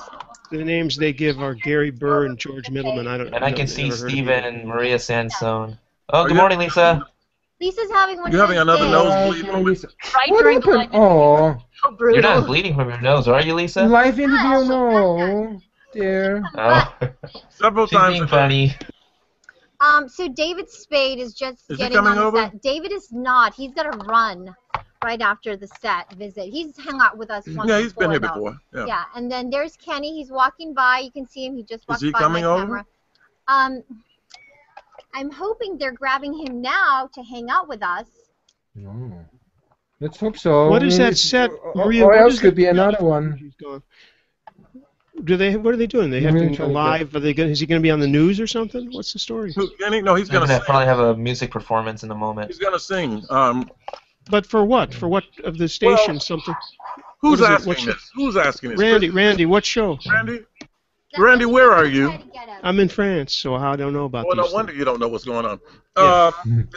The names they give are Gary Burr and Georgia Middleman. I don't. And I can see heard Steven and Maria Sansone. Oh, good you- morning, Lisa. Lisa's having one. You of having another nosebleed Uh, moment? Lisa. Right What during the happened? live Oh, You're not bleeding from your nose, are you, Lisa? live interview? No, dear. Oh, Several she's times. being funny. Um, so David Spade is just Is getting coming on the over? set. David is not. He's gonna run right after the set visit. He's hung out with us once Yeah, he's been here though. before. Yeah. Yeah, and then there's Kenny. He's walking by. You can see him. He just walked he by coming my over? camera. Um, I'm hoping they're grabbing him now to hang out with us. Oh. Let's hope so. What is that set, Or, Maria, or what else could be another one. Do they? What are they doing? They Yeah, have we're to trying to live. Are they? Gonna, is he going to be on the news or something? What's the story? Who- Kenny? No, he's They're gonna gonna probably have a music performance in a moment. He's gonna sing. Um, But for what? For what of the station? something. who's What is it? asking What's your- this? Who's asking this? Randy, Randy, what show? Randy. Randy, where are you? Try to get him. I'm in France, so I don't know about this. Well, no these. wonder you don't know what's going on. Yeah. Um,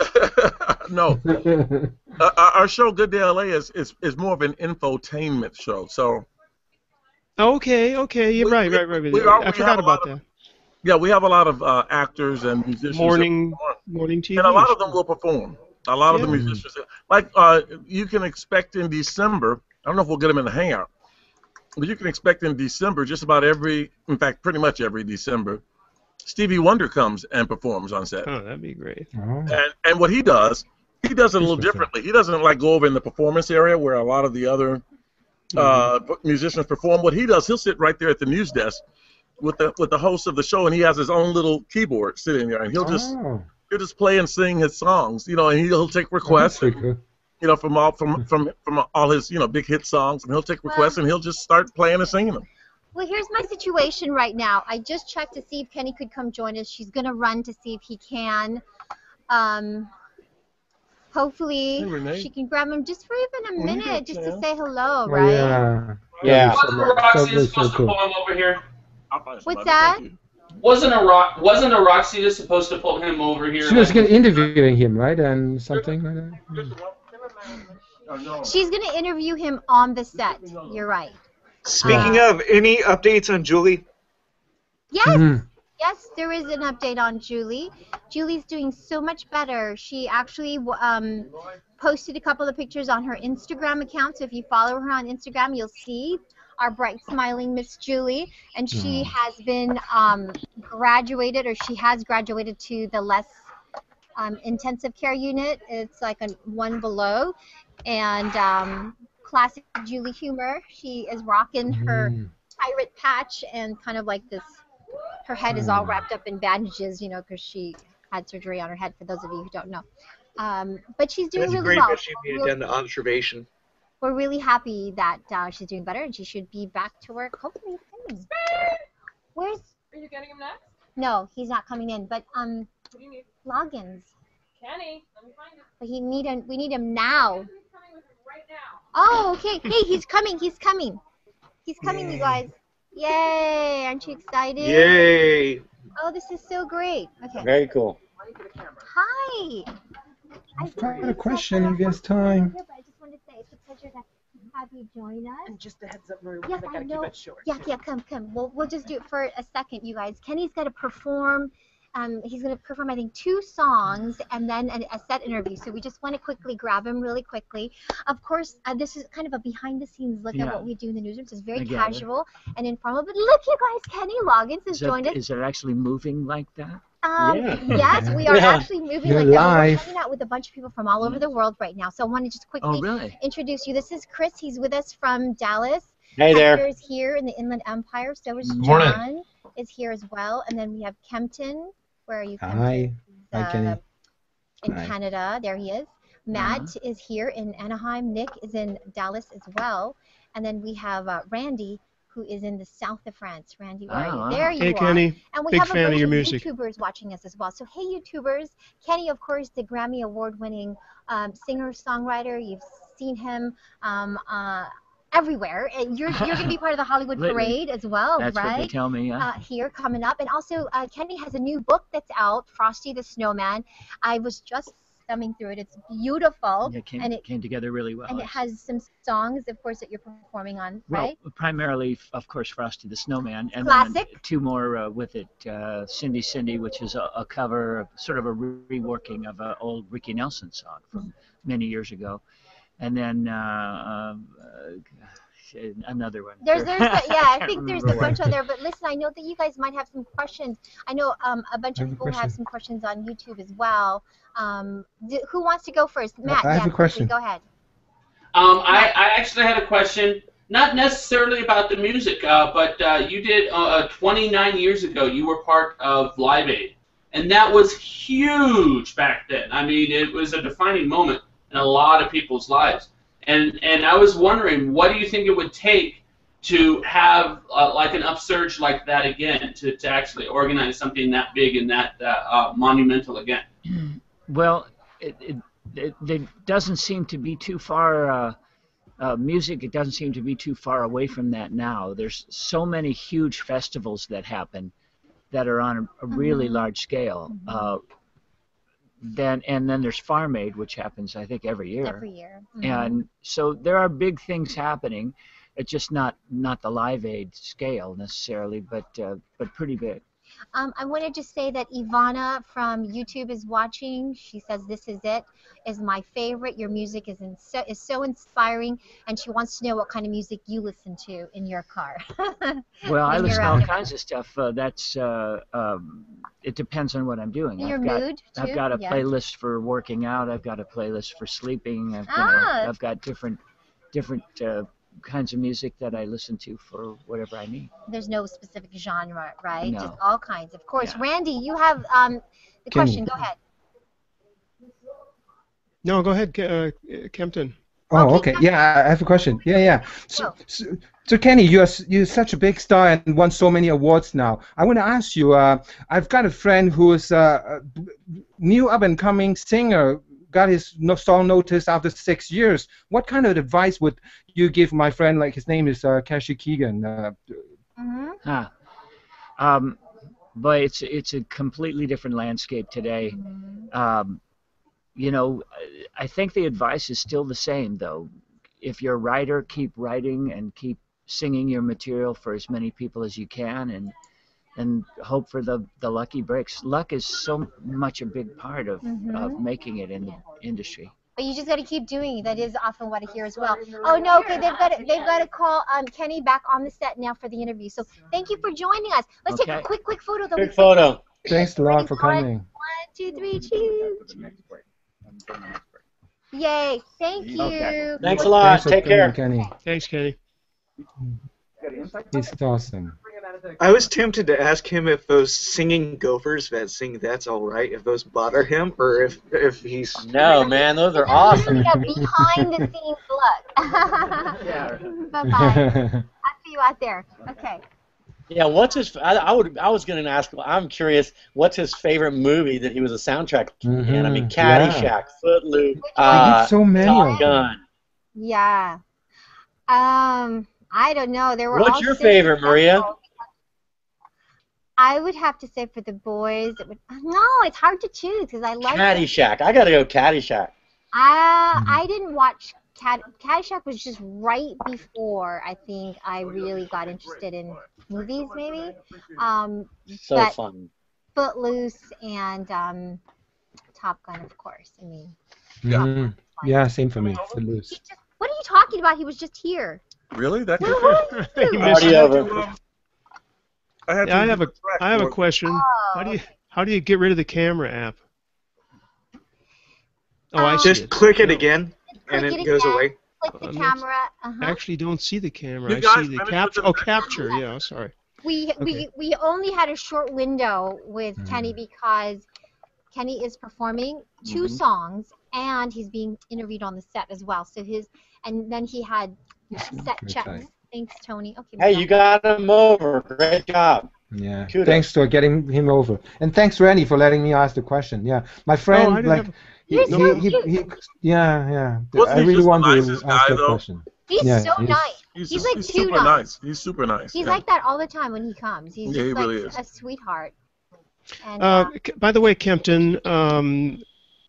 no, uh, our our show Good Day LA is, is is more of an infotainment show. So Okay, okay, you're We- right, right, right. right. are- I we forgot have a lot about of- that. yeah, we have a lot of uh, actors and musicians. Morning, perform. morning TV. and a lot of them will perform. A lot of the musicians, like uh, you can expect in December. I don't know if we'll get them in the hangout, but you can expect in December just about every, in fact, pretty much every December, Stevie Wonder comes and performs on set. Oh, that'd be great. Oh. And and what he does, he does it a little differently. He doesn't like go over in the performance area where a lot of the other uh, musicians perform. What he does, he'll sit right there at the news desk with the with the host of the show, and he has his own little keyboard sitting there, and he'll just Oh, he'll just play and sing his songs, you know, and he'll take requests, pretty you know, from all from from from all his you know big hit songs, and he'll take requests and he'll just start playing and singing them. Well, here's my situation right now. I just checked to see if Kenny could come join us. She's gonna run to see if he can. Um, hopefully Hey, she can grab him just for even a minute, got just to say hello, Oh, right? yeah. Yeah. That'd be Wasn't so- Roxy that'd be so supposed to pull him over here? What's somebody, that? Thank you. Wasn't a Ro- wasn't a Roxy just supposed to pull him over here? She was like- gonna interviewing him, right, and something like that. Oh. She's gonna interview him on the set. You're right. Speaking Uh, of, any updates on Julie? Yes. Mhm. Yes, there is an update on Julie. Julie's doing so much better. She actually um, posted a couple of pictures on her Instagram account. So if you follow her on Instagram, you'll see our bright, smiling Miss Julie. And she has been um, graduated, or she has graduated to the less um, intensive care unit. It's like a one below. And um, classic Julie humor. She is rocking her Mm. pirate patch and kind of like this her head is all wrapped up in bandages you know because she had surgery on her head for those of you who don't know um, but she's doing That's really great well that she made we're, done the observation. We're really happy that uh, she's doing better and she should be back to work hopefully soon. where's Are you getting him next? no he's not coming in but um What do you need? Loggins Kenny, let me find him. but he need him we need him now Who's coming with him right now? oh okay hey he's coming he's coming he's coming you guys yay aren't you excited Yay! oh this is so great okay Very cool. Hi. I've got a question if he has time. Pleasure to have you join us. And just a heads up, Marie, Yes, I gotta know. keep it short. Yeah, yeah, come, come. We'll, we'll just do it for a second, you guys. Kenny's got to perform. Um, he's going to perform, I think, two songs and then a, a set interview. So we just want to quickly grab him really quickly. Of course, uh, this is kind of a behind-the-scenes look at what we do in the newsroom. So it's very I gather. casual and informal. But look, you guys, Kenny Loggins has Is, that, joined us. is it actually moving like that? Um, Yeah. Yes, we are Yeah. actually moving You're like that. We're live. hanging out with a bunch of people from all over the world right now. So I want to just quickly Oh, really? introduce you. This is Chris. He's with us from Dallas. Hey there. Hector is here in the Inland Empire. So is John Morning. is here as well. And then we have Kempton. Where are you, Kempton? Hi. Hi, Uh, Kenny. in Hi. Canada. There he is. Matt is here in Anaheim. Nick is in Dallas as well. And then we have uh, Randy, who is in the south of France. Randy, where Oh, are you? There you Hey, are. Kenny. And we Big have a fan of bunch your of music. YouTubers watching us as well. So hey, YouTubers! Kenny, of course, the Grammy Award-winning um, singer-songwriter. You've seen him um, uh, everywhere. And you're you're going to be part of the Hollywood Parade as well, That's what they right? tell me. Yeah. uh, here coming up. And also, uh, Kenny has a new book that's out, Frosty the Snowman. I was just thumbing through it. It's beautiful, it came, and it came together really well. and it has some songs, of course, that you're performing on, well, right? primarily, of course, Frosty the Snowman, and Classic. two more uh, with it. Uh, Cindy Cindy, which is a, a cover, sort of a reworking of an old Ricky Nelson song from many years ago, and then uh, um, uh, another one. There's, there's, a, yeah, I can't think there's a bunch what. on there. But listen, I know that you guys might have some questions. I know um, a bunch of have a people have some questions on YouTube as well. Um, d- who wants to go first? Matt, I have yeah, a question. Go ahead. Um, I, I actually had a question, not necessarily about the music, uh, but uh, you did uh, uh, 29 years ago. You were part of Live Aid, and that was huge back then. I mean, it was a defining moment in a lot of people's lives. And and I was wondering, what do you think it would take to have uh, like an upsurge like that again, to, to actually organize something that big and that uh, uh, monumental again? Well, it, it, it, it doesn't seem to be too far. Uh, uh, music, it doesn't seem to be too far away from that now. There's so many huge festivals that happen that are on a, a really Mhm. large scale. Uh, then and then there's Farm Aid, which happens I think every year. Every year. Mhm. And so there are big things happening. It's just not not the Live Aid scale necessarily, but uh, but pretty big. Um, I want to just say that Ivana from YouTube is watching. She says this is it, is my favorite. Your music is in so, is so inspiring, and she wants to know what kind of music you listen to in your car. Well, I listen to all kinds of stuff. Uh, that's uh, um, it depends on what I'm doing. Your I've got, mood too. I've got a yeah. playlist for working out. I've got a playlist for sleeping. I've, you Ah. know, I've got different different uh, kinds of music that I listen to for whatever I need. There's no specific genre, right? No. Just all kinds. Of course, Yeah. Randy, you have um, the Can- question. Go ahead. No, go ahead, Ke- uh, Kempton. Oh, Okay, okay. Yeah, I have a question. Yeah, yeah. So, so, so Kenny, you're you're such a big star and won so many awards now. I want to ask you. Uh, I've got a friend who is a new up and coming singer. Got his no song notice after six years. What kind of advice would you give my friend? Like his name is uh, Kashi Keegan. Uh, hmm Huh. Um, but it's it's a completely different landscape today. Um, you know, I think the advice is still the same though. If you're a writer, keep writing and keep singing your material for as many people as you can, and and hope for the the lucky breaks. Luck is so much a big part of Mhm. of making it in the industry. But you just got to keep doing it. That is often what I hear as well. Oh no, okay, they've got to, they've got to call um, Kenny back on the set now for the interview. So thank you for joining us. Let's take a quick, quick photo. Though. Quick photo. thanks a lot for coming. One, two, three, cheers. Yay! Thank you. Okay. Thanks a lot. Thanks Take care. Kenny. Thanks, Kenny. He's awesome. I was tempted to ask him if those singing gophers that sing "That's All Right" if those bother him or if if he's No, man, those are awesome. a behind the scenes look. yeah. bye bye. I see you out there. Okay. Yeah, what's his? I, I would. I was going to ask. I'm curious. What's his favorite movie that he was a soundtrack in? I mean, yeah. Caddyshack, Footloose, uh, so many. Top. Gun. Yeah. Um, I don't know. There were. What's all your favorite, Maria? successful. I would have to say for the boys, it would. No, it's hard to choose because I like. Caddyshack. I got to go Caddyshack. Uh, Mhm. I didn't watch Cat Caddyshack was just right before I think I really got interested in movies, maybe. Um, So but fun. Footloose and um, Top Gun, of course. I mean, Mhm. Yeah, same for me. Footloose. what are you talking about? He was just here. Really? That You Party missed it. over. I had to Yeah, I have a keep track I have a question. Oh, How do you how do you get rid of the camera app? Oh, I Um, see Just it. click it again, Click and it it goes again. away. Click the I'm camera. Uh-huh. I actually don't see the camera. You I guys see the capture. Oh, capture. Yeah, sorry. We, we Okay. we only had a short window with Hmm. Kenny because Kenny is performing 2 Mhm. songs and he's being interviewed on the set as well. So his and then he had set Very checks. Tight. Thanks, Tony. Okay. Hey, you got him over. Great job. Yeah. Kudos. Thanks for getting him over, and thanks Randy for letting me ask the question. Yeah, my friend, Oh, like, have- he, You're he, so he, cute. he, yeah, yeah. Wasn't I really just the to ask guy, that though? question. He's Yeah, so he's- nice. He's, He's just- like he's too super nice. nice. He's super nice. He's yeah. like that all the time when he comes. He's Yeah, he just like really is. a sweetheart. And Uh, uh, by the way, Kempton, um,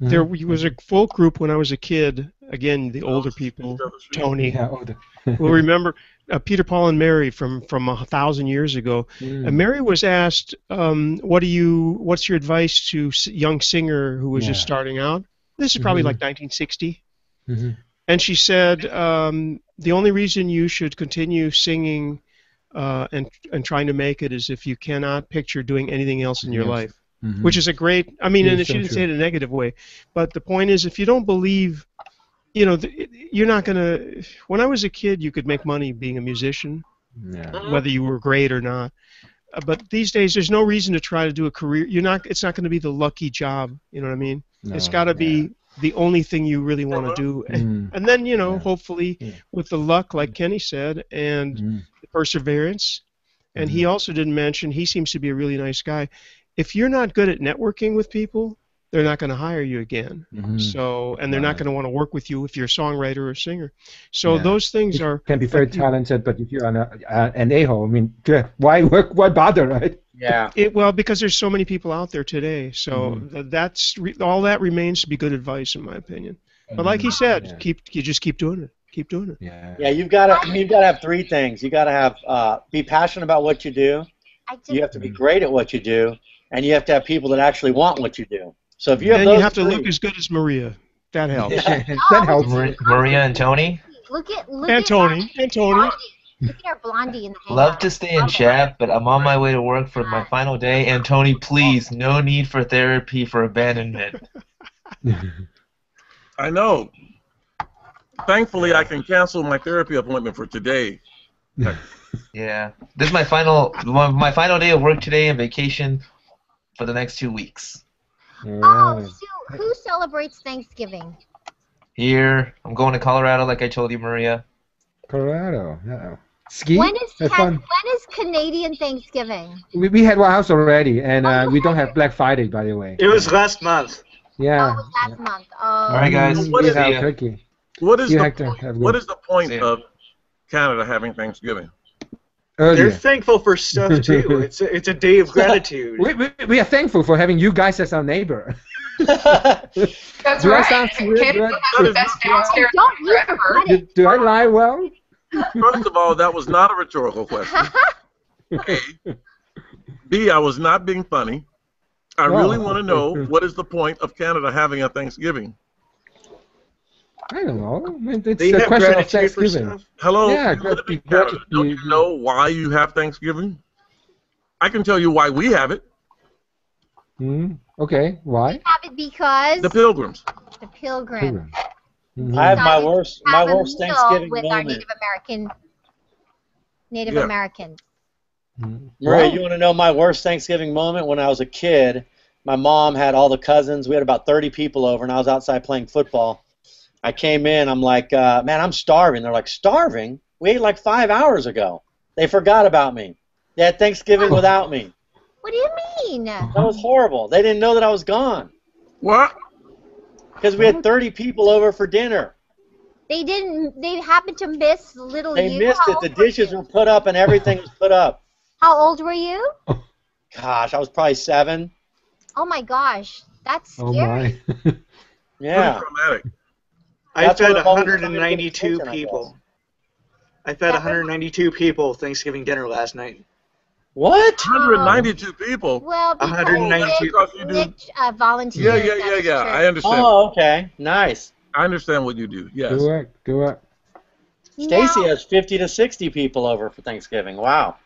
there Mhm. was a folk group when I was a kid. Again, the older people, Tony, Yeah, the, will remember uh, Peter, Paul, and Mary from from a thousand years ago. Mm. And Mary was asked, um, "What do you? What's your advice to young singer who was just starting out?" This is probably Mhm. like 1960. Mhm. And she said, um, the only reason you should continue singing uh, and and trying to make it is if you cannot picture doing anything else in your Yes. life, Mhm. which is a great. I mean, It and is she didn't true. say it in a negative way, but the point is, if you don't believe, you know, th- you're not gonna. When I was a kid, you could make money being a musician, yeah. whether you were great or not. Uh, but these days, there's no reason to try to do a career. You're not. It's not going to be the lucky job. You know what I mean? It's got to yeah. be the only thing you really want to do. Mm. And then, you know, Yeah. hopefully Yeah. with the luck, like Kenny said, and Mm. the perseverance. And he also didn't mention, he seems to be a really nice guy. If you're not good at networking with people, they're not going to hire you again. Mhm. So, and they're not going to want to work with you if you're a songwriter or singer. So Yeah. those things You are. can be very like talented, but if you're an, uh, an a-hole, I mean, why work? Why bother, right? Yeah. It, well, because there's so many people out there today, so Mhm. th- that's re- all that remains to be good advice, in my opinion. But like he said, Yeah. keep you just keep doing it, keep doing it. Yeah. Yeah, you've got to you've got to have three things. You got to have uh, be passionate about what you do. I just You have to be great at what you do, and you have to have people that actually want what you do. So if you have and those you have to look as good as Maria. That helps. that helps. Maria and Tony, look at look and at Tony, and Tony. Look at our blondie in the hangout. love to stay in chat, but I'm on my way to work for my final day. And Tony, please, no need for therapy for abandonment. I know. Thankfully, I can cancel my therapy appointment for today. Yeah, this is my final my final day of work today and vacation for the next two weeks. Oh, Sue, who celebrates Thanksgiving? Here, I'm going to Colorado, like I told you, Maria. Colorado. Yeah. Ski. When is Have fun. when is Canadian Thanksgiving? We, we had one house already, and Oh, uh, we don't have Black Friday, by the way. It was last month. Yeah. Oh, it was last month. Oh. All right, guys. We have the- turkey. What is the have point, have what good- is the point of Canada having Thanksgiving? Oh, They're thankful for stuff too. It's a, it's a day of gratitude. We, we, we are thankful for having you guys as our neighbor. That's Do I right. sound weird? Kid Do will I- the best downstairs Don't use the forever. Do, do I lie well? First of all, that was not a rhetorical question. A. B. I was not being funny. I really Oh. want to know what is the point of Canada having a Thanksgiving? I don't know. I mean, It's They a question of Thanksgiving. Hello, Yeah, you live in grat- Don't you know why you have Thanksgiving? I can tell you why we have it. Hmm. Okay. Why? We have it because The Pilgrims. the pilgrim. Pilgrim. Mhm. I have my worst my have a worst meal Thanksgiving with our. Native American Native Yeah. Americans. Mhm. Maria, Well, you want to know my worst Thanksgiving moment? When I was a kid, my mom had all the cousins. We had about 30 people over, and I was outside playing football. I came in. I'm like, uh, man, I'm starving. They're like, starving? We ate like five hours ago. They forgot about me. They had Thanksgiving without me. What do you mean? That was horrible. They didn't know that I was gone What? because we had 30 people over for dinner. They didn't. They happened to miss little They you. missed How it. The old were dishes you? were put up and everything was put up. How old were you? Gosh, I was probably seven. Oh my gosh, that's oh scary. my. Yeah. Pretty traumatic. I fed where all the time to get 192 attention, I people. I fed 192 people Thanksgiving dinner last night. What? 192 people. Well, because 192 Nick, Nick uh, volunteered. Yeah, yeah, yeah, yeah. I understand. Oh, okay. Nice. I understand what you do. Yes. Good work. Good work. Stacy has 50 to 60 people over for Thanksgiving. Wow.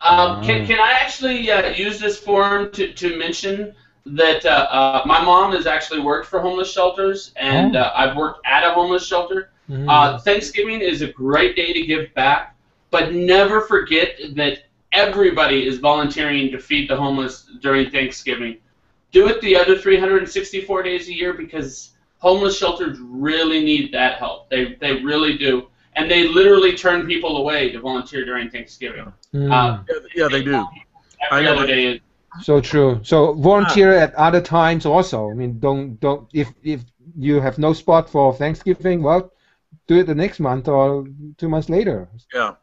Um, can, can I actually uh, use this forum to, to mention that uh, uh, my mom has actually worked for homeless shelters, and Oh. uh, I've worked at a homeless shelter. Mm. Uh, Thanksgiving is a great day to give back, but never forget that everybody is volunteering to feed the homeless during Thanksgiving. Do it the other 364 days a year because homeless shelters really need that help. They, they really do. And they literally turn people away to volunteer during Thanksgiving. Mm. Uh, Yeah, yeah, they do. I every know other day is So true. So volunteer ah. at other times also. I mean, don't don't if if you have no spot for Thanksgiving, well, do it the next month or two months later. Yeah.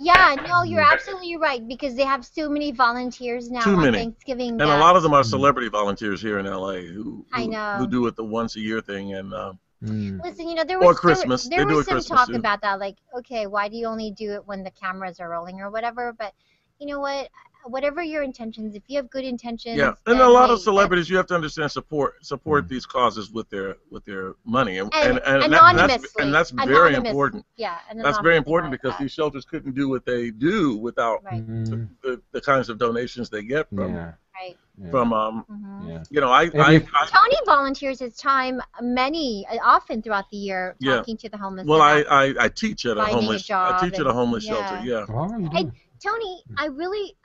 Yeah, no, you're absolutely right because they have so many volunteers now Too on many. Thanksgiving. And that- a lot of them are mm. celebrity volunteers here in LA who I who, know. who do it the once a year thing and uh, mm. Listen, you know, there Or was Christmas. There, there was some Christmas, talk too. about that, like, okay, why do you only do it when the cameras are rolling or whatever? But you know what? Whatever your intentions, if you have good intentions, yeah. And a lot hey, of celebrities, you have to understand support support these causes with their with their money and And and, and, that- anonymously. that's and that's very Anonymous. important. Yeah, and That's very important like because that. these shelters couldn't do what they do without Mm-hmm. the, the kinds of donations they get from Yeah. Right. from um Yeah. you know I, I, I Tony volunteers his time many, uh, often throughout the year, Yeah. talking to the homeless. well I, I, I teach at a homeless I job teach at a homeless yeah. shelter yeah Oh, you I, do. Tony, I really,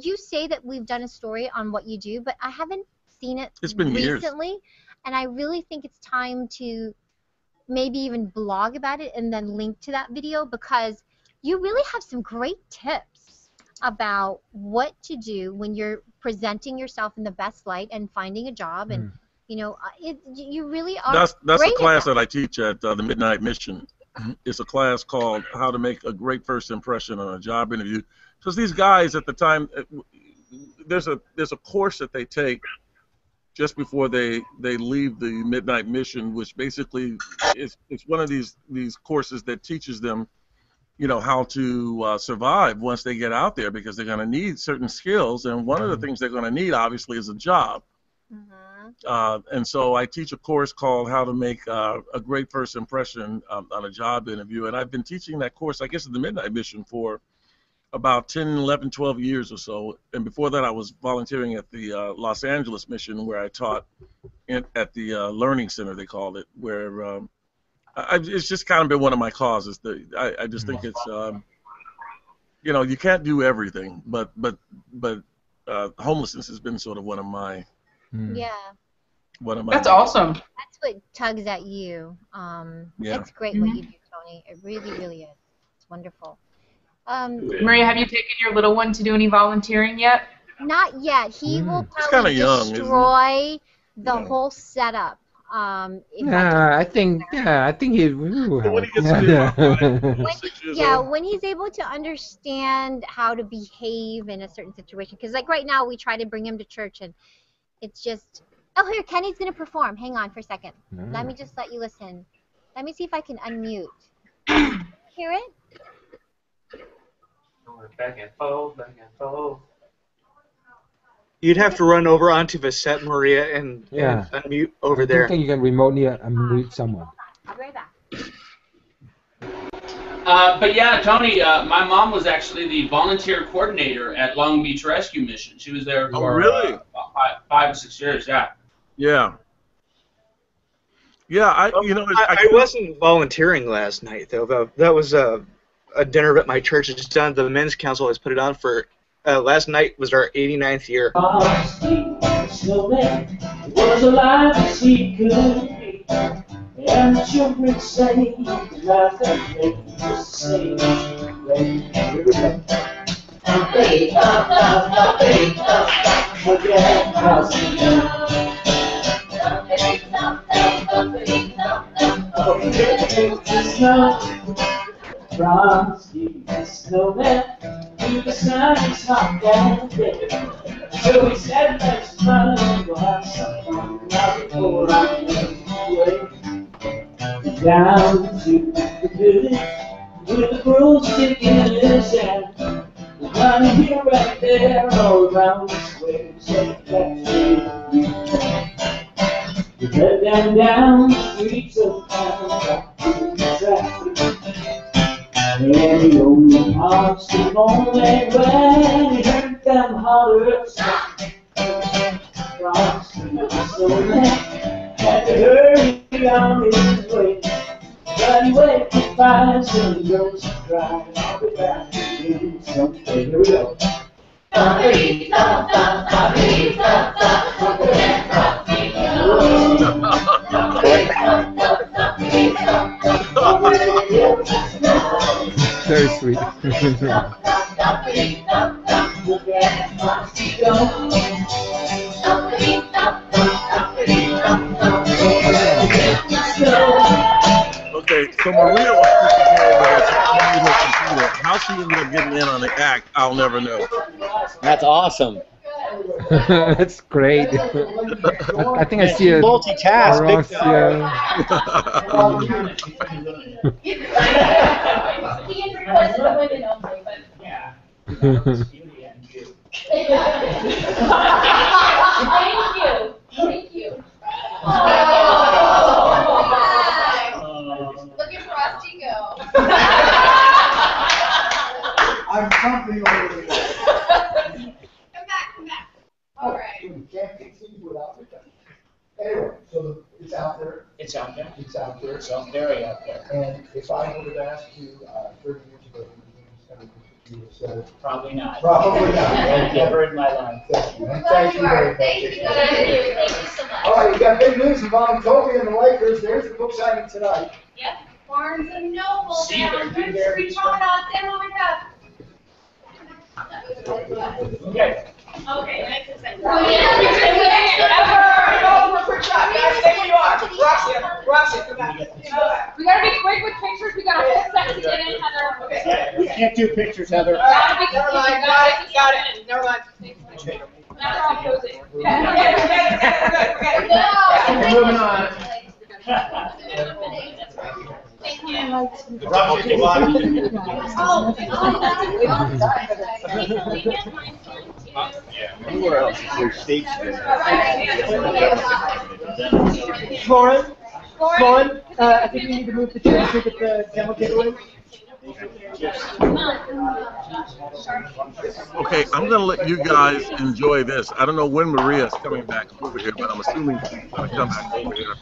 you say that we've done a story on what you do, but I haven't seen it It's been years. recently, and I really think it's time to maybe even blog about it and then link to that video because you really have some great tips about what to do when you're presenting yourself in the best light and finding a job and you know uh, it, you really are that's that's the at class that. that I teach at uh, the Midnight Mission. It's a class called How to Make a Great First Impression on a Job Interview. Because these guys at the time, uh, there's a there's a course that they take just before they they leave the Midnight Mission, which basically is it's one of these these courses that teaches them, you know, how to uh, survive once they get out there because they're going to need certain skills, and one of the things they're going to need obviously is a job. Uh, and so I teach a course called How to Make uh, a Great First Impression um, on a Job Interview. And I've been teaching that course, I guess, at the Midnight Mission for about 10, 11, 12 years or so. And before that, I was volunteering at the uh, Los Angeles Mission where I taught in, at the uh, Learning Center, they called it, where um, I, it's just kind of been one of my causes. The, I, I just think it's, um, you know, you can't do everything, but, but, but uh, homelessness has been sort of one of my, yeah one of my That's awesome. that's what tugs at you um Yeah. it's great what you do tony it really really is it's wonderful um Maria, have you taken your little one to do any volunteering yet? not yet he will probably kinda young, isn't destroy the whole setup um if I Yeah, I think. Yeah, I think he. Ooh, when he gets yeah, yeah. when, yeah, old. when he's able to understand how to behave in a certain situation. Because, like, right now, we try to bring him to church, and it's just. Oh, here, Kenny's going to perform. Hang on for a second. Let me just let you listen. Let me see if I can unmute. Hear it? Back and forth, back and forth. You'd have to run over onto Vicette Maria and, Yeah. and unmute over I there. don't think you can remotely unmute someone. I'll be right back. Uh, but yeah, Tony, uh, my mom was actually the volunteer coordinator at Long Beach Rescue Mission. She was there Oh, for really? uh, five, five or six years. Yeah. Yeah. Yeah, I you know I, I wasn't volunteering last night though. That, that was a, a dinner that my church has done. The men's council has put it on for. Uh, last night was our 89th year. From Steve the Snowman to the sun is hot and day. So he said, let's run and go have some fun now before I get away. down to the village with the broomstick in his hand. The here, right there, all around the square, said that's you We them down the streets of town, back to the traffic. And he only hearts the moment when he heard them holler, stop. Cross so man had to hurry on his way. But he waited to find some girls to cry. I'll be back to you someday. Here we go. Very sweet. Okay, so Maria wants to go over there to unmute her. How she ended up getting in on the act, I'll never know. That's awesome. That's great. I, I think I see a Multitask, a big Ross, yeah. He for women only, but yeah. Thank you, thank you. Looking for us to go. I'm something over there. Come back, come back. All right. You can't fix things without the Anyway, so it's out there. It's out there. It's out there. It's out very out there. And if I would have asked you, uh, thirty years ago, you would have said. Probably not. Probably not. Thank. Never in my life. Thank you. Thank you very much. Thank you, thank you, thank you so much. All right, you got big news involving Kobe and the Lakers. There's the book signing tonight. Yep, Barnes and Noble See you down there, Third there. Street, Promenade, San Monica. Okay. Okay, nice to say. Oh, yeah. Go for a quick shot, guys. Stay where you are. Roxy, Roxy, come back. We gotta be quick with pictures, we got a whole set to get in, Heather. Okay. We can't do pictures, Heather. Uh, gotta be- Never mind, got it, got it. Never mind. That's all posing. Okay, okay, okay, okay, okay. No. Moving on. Thank you. Roxy, you want- Oh, oh. Anywhere else, there's stage Lauren, Lauren, uh, I think we need to move the chairs to get the demo takeaway. Okay, I'm gonna let you guys enjoy this. I don't know when Maria's coming back over here, but I'm assuming she's gonna come back over here.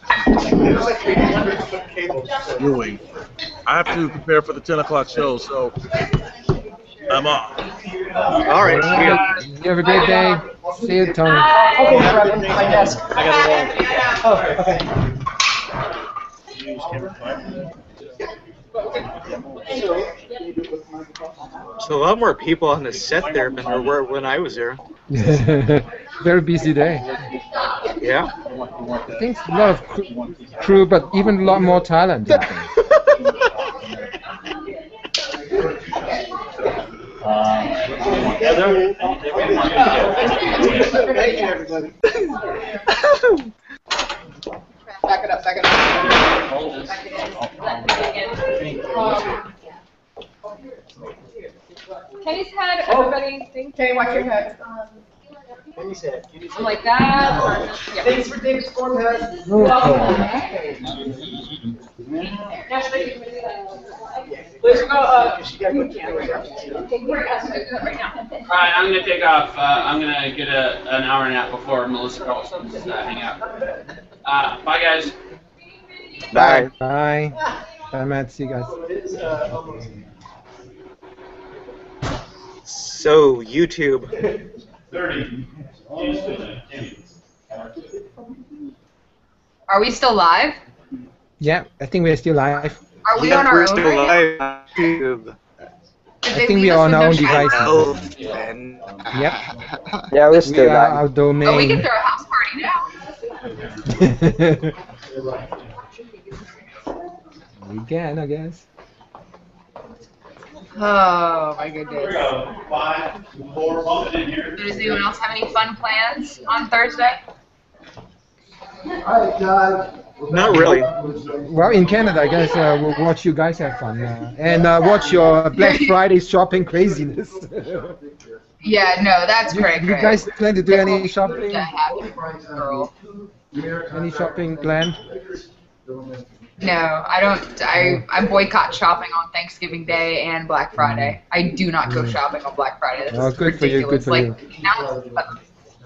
Doing. I have to prepare for the 10 o'clock show, so I'm off. All right. You have a great day. See you, Tony. Okay, grab my desk. I gotta go. Oh, okay. So a lot more people on the set there than there were when I was there. Very busy day. Yeah. I think a lot of crew, but even a lot more talent. I think. Thank you, everybody. Back it up, back it up. Kenny's head, everybody, thank Okay, watch your head. Kenny's head. I'm like that. Yeah. Thanks for David's forehead. Let's go, uh. She got good camera. Okay, great, let's do that right now. All right, I'm gonna take off. Uh, I'm gonna get a, an hour nap before Melissa calls us uh, hang out. Uh, bye, guys. Bye. Bye. Bye, Matt. See you guys. So YouTube. Are we still live? Yeah, I think we're still live. Are we Yeah, on our we're own still right live on I think we are on our own shout-out? devices. Oh, Yep. Yeah, we're We still are live. our Oh, we domain. can throw a house party now. we can, I guess. Oh my goodness. Five, four, bump it in here. Does anyone else have any fun plans on Thursday? Hi, guys. Not really. Well, in Canada, I guess uh, we'll watch you guys have fun uh, and uh, watch your Black Friday shopping craziness. Yeah, no, that's you, great. you guys plan to do any shopping? Yeah, happy girl. Any shopping planned? No, I don't. I I boycott shopping on Thanksgiving Day and Black Friday. I do not go Mm. shopping on Black Friday. That's Oh, good for you, good ridiculous. for like, now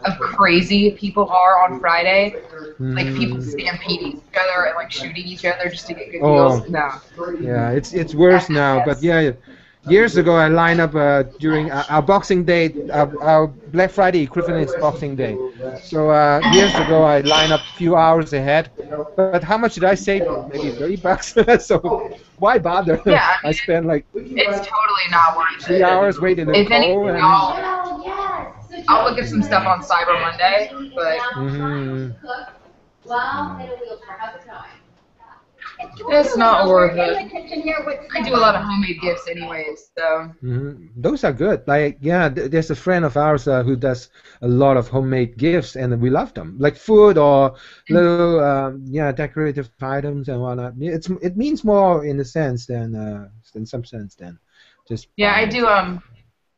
of crazy people are on Friday. Like Mm. people stampeding each other and like shooting each other just to get good Oh. deals. No. Yeah, it's it's worse now. But yeah, years ago I lined up uh, during our, our Boxing Day, our, our Black Friday equivalent is Boxing Day. So uh, years ago I lined up a few hours ahead. But how much did I save? Maybe 30 bucks. so why bother? Yeah, I spent like It's totally not worth it. three hours waiting in the anything, cold. And, I'll, I'll look at some stuff on Cyber Monday, but Mhm. It's not worth it. I do a lot of homemade gifts anyways, so. hmm Those are good. Like, yeah, th- there's a friend of ours uh, who does a lot of homemade gifts, and we love them, like food or little, um, yeah, decorative items and whatnot. It's it means more in a sense than uh, in some sense than just. Yeah, I do um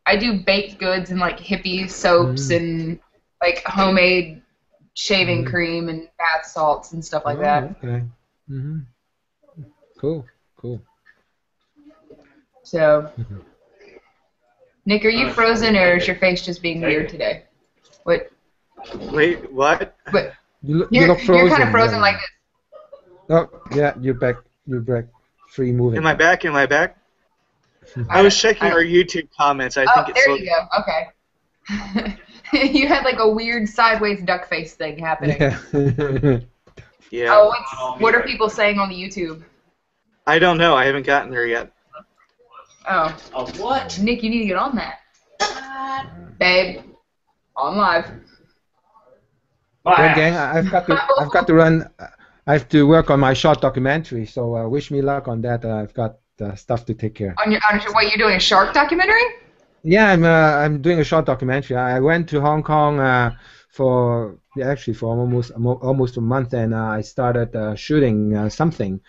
I do baked goods and like hippie soaps Mm. and like homemade shaving Mm. cream and bath salts and stuff like Oh, that. Okay. hmm Cool. Cool. So Nick, are you frozen or is your face just being weird today? What Wait, what? But You look, you you're, look frozen. you're kind of frozen yeah. like this. Oh, yeah, you're back. You're back. Free moving. Am I back? Am I back? I was checking our YouTube comments. I oh, think it's there you go. Okay. you had like a weird sideways duck face thing happening. Yeah. Yeah. Oh, what's, um, what are people saying on the YouTube? I don't know. I haven't gotten there yet. Oh. Oh, what? Nick, you need to get on that. Babe, on live. Well, gang, I- I've got to, I've got to run. I have to work on my short documentary. So uh, wish me luck on that. Uh, I've got uh, stuff to take care. On your, on your, what, you're doing a shark documentary? Yeah, I'm uh, I'm doing a short documentary. I went to Hong Kong uh, for yeah, actually for almost almost a month, and uh, I started uh, shooting uh, something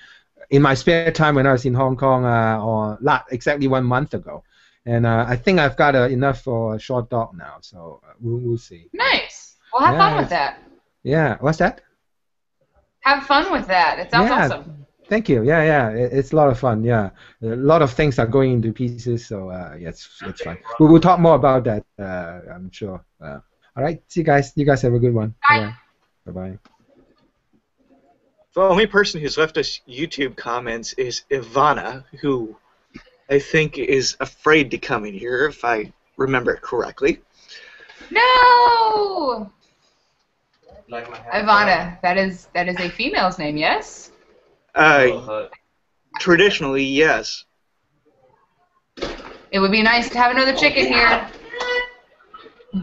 in my spare time when I was in Hong Kong, uh, or not exactly one month ago. And uh, I think I've got uh, enough for a short doc now, so uh, we'll, we'll see. Nice. Well, have Yeah, fun with that. Yeah, what's that? Have fun with that. It sounds Yeah. awesome. Thank you. Yeah, yeah, it, it's a lot of fun. Yeah, a lot of things are going into pieces, so uh, yeah, it's it's fun. We will talk more about that. Uh, I'm sure. Uh, all right, see you guys. You guys have a good one. Bye. Bye. Bye. The only person who's left us YouTube comments is Ivana, who I think is afraid to come in here, if I remember correctly. No! Ivana, that is that is a female's name, yes? Uh, traditionally, yes. It would be nice to have another chicken here.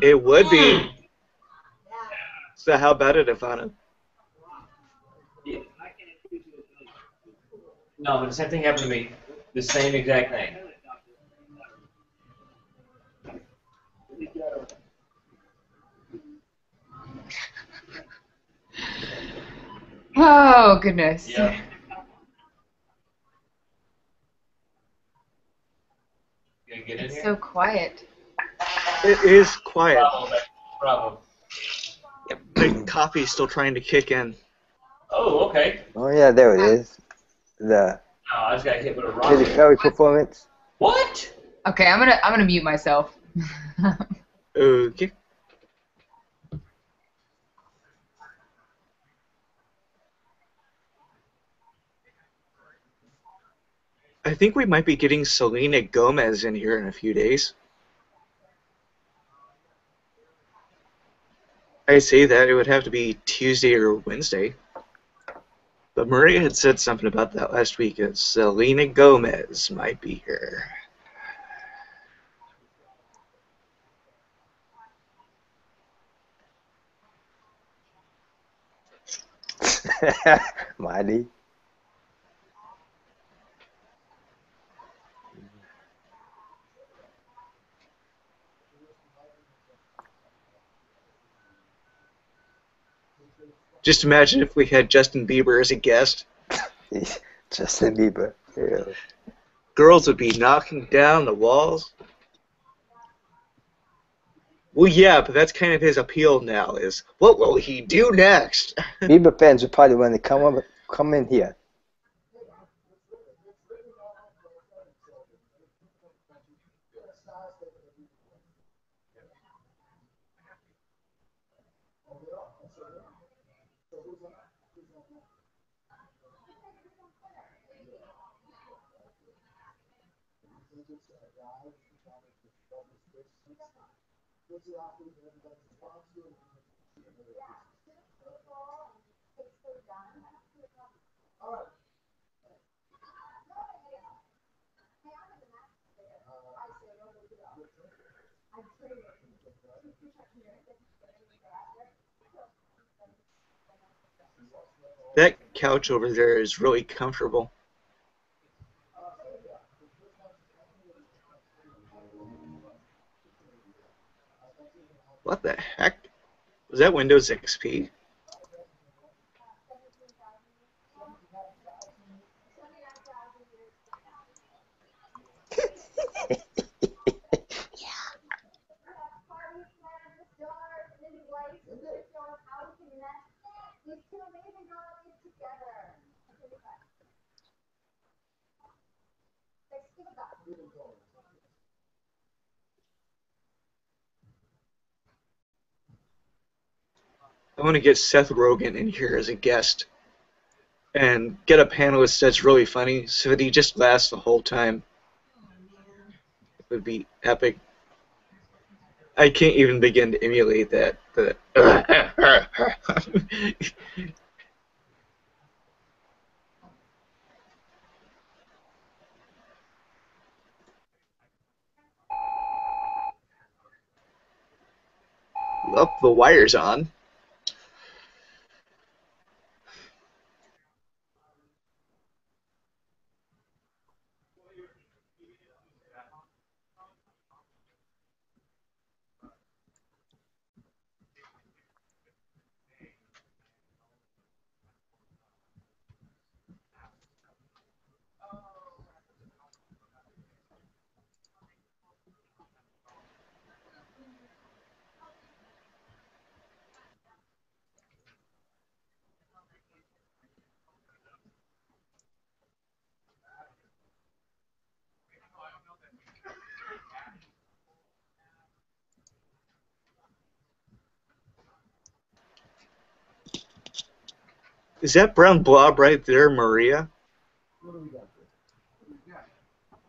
It would be. So how about it, Ivana? No, but the same thing happened to me. The same exact thing. Oh goodness. Yeah. Get in It's here? so quiet. It is quiet. Bravo, man. Bravo. The coffee's still trying to kick in. Oh, okay. Oh yeah, there it is. The No, I just got hit with a rock. Katy Perry performance. What? Okay, I'm gonna I'm gonna mute myself. Okay. I think we might be getting Selena Gomez in here in a few days. I say that it would have to be Tuesday or Wednesday. But Maria had said something about that last week. That Selena Gomez might be here. Mighty. Just imagine if we had Justin Bieber as a guest. Justin Bieber. Yeah. Girls would be knocking down the walls. Well, yeah, but that's kind of his appeal now. Is what will he do next? Bieber fans would probably want to come over, come in here. That couch over there is really comfortable. What the heck? Was that Windows XP? I want to get Seth Rogen in here as a guest and get a panelist that's really funny so that he just laughs the whole time. It would be epic. I can't even begin to emulate that. Up the wire's on. Is that brown blob right there, Maria?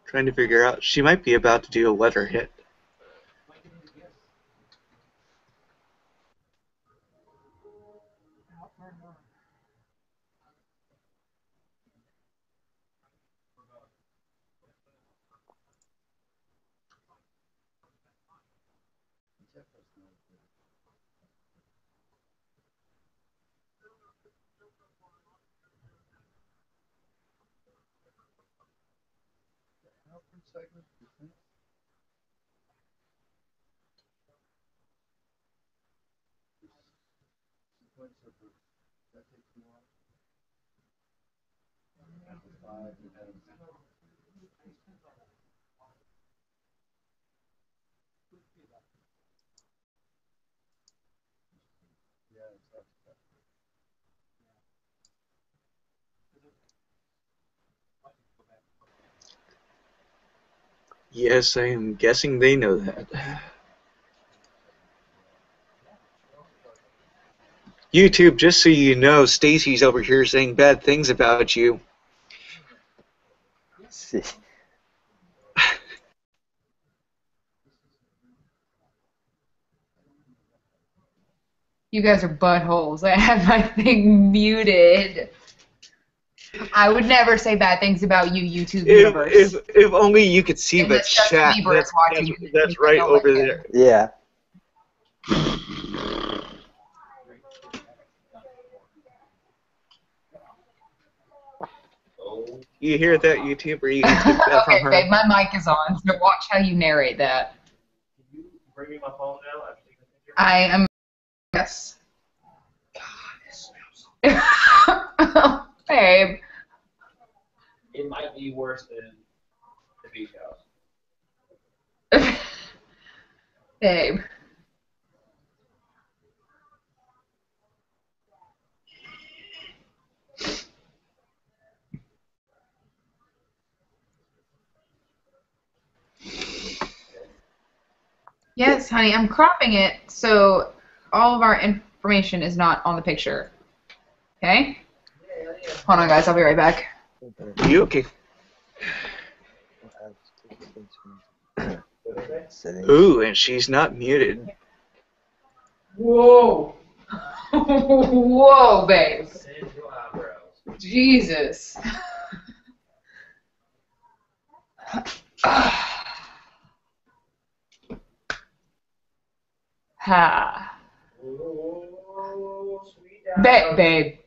Trying to figure out. She might be about to do a letter hit. segment? Sequence of the, that takes more. you on. Five, you Yes, I am guessing they know that. YouTube, just so you know, Stacy's over here saying bad things about you. You guys are buttholes. I have my thing muted. I would never say bad things about you, YouTube If, universe. if, if only you could see And the that's chat. Bieber That's, watching. that's, that's right don't like over it. there. Yeah. You hear that, YouTube? Or you can take that okay, from her? babe, my mic is on, so watch how you narrate that. Bring me my phone now. I am. Yes. Babe. It might be worse than the beach house. Babe. Yes, honey, I'm cropping it so all of our information is not on the picture. Okay? Hold on, guys. I'll be right back. You okay? Ooh, and she's not muted. Whoa. Whoa, babe. Jesus. ha. Ba- babe.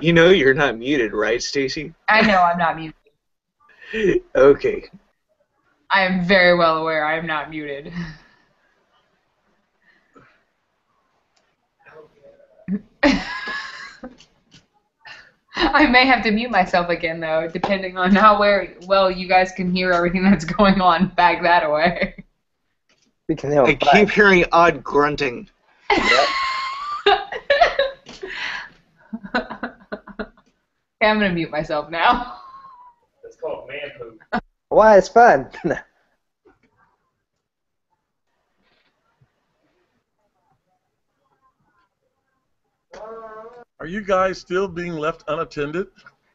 You know you're not muted, right, Stacy? I know I'm not muted. Okay. I am very well aware I am not muted. I may have to mute myself again though, depending on how where, well you guys can hear everything that's going on back that away. We can have I keep hearing odd grunting. Okay, I'm gonna mute myself now. It's called man poop. Why? It's fun. Are you guys still being left unattended?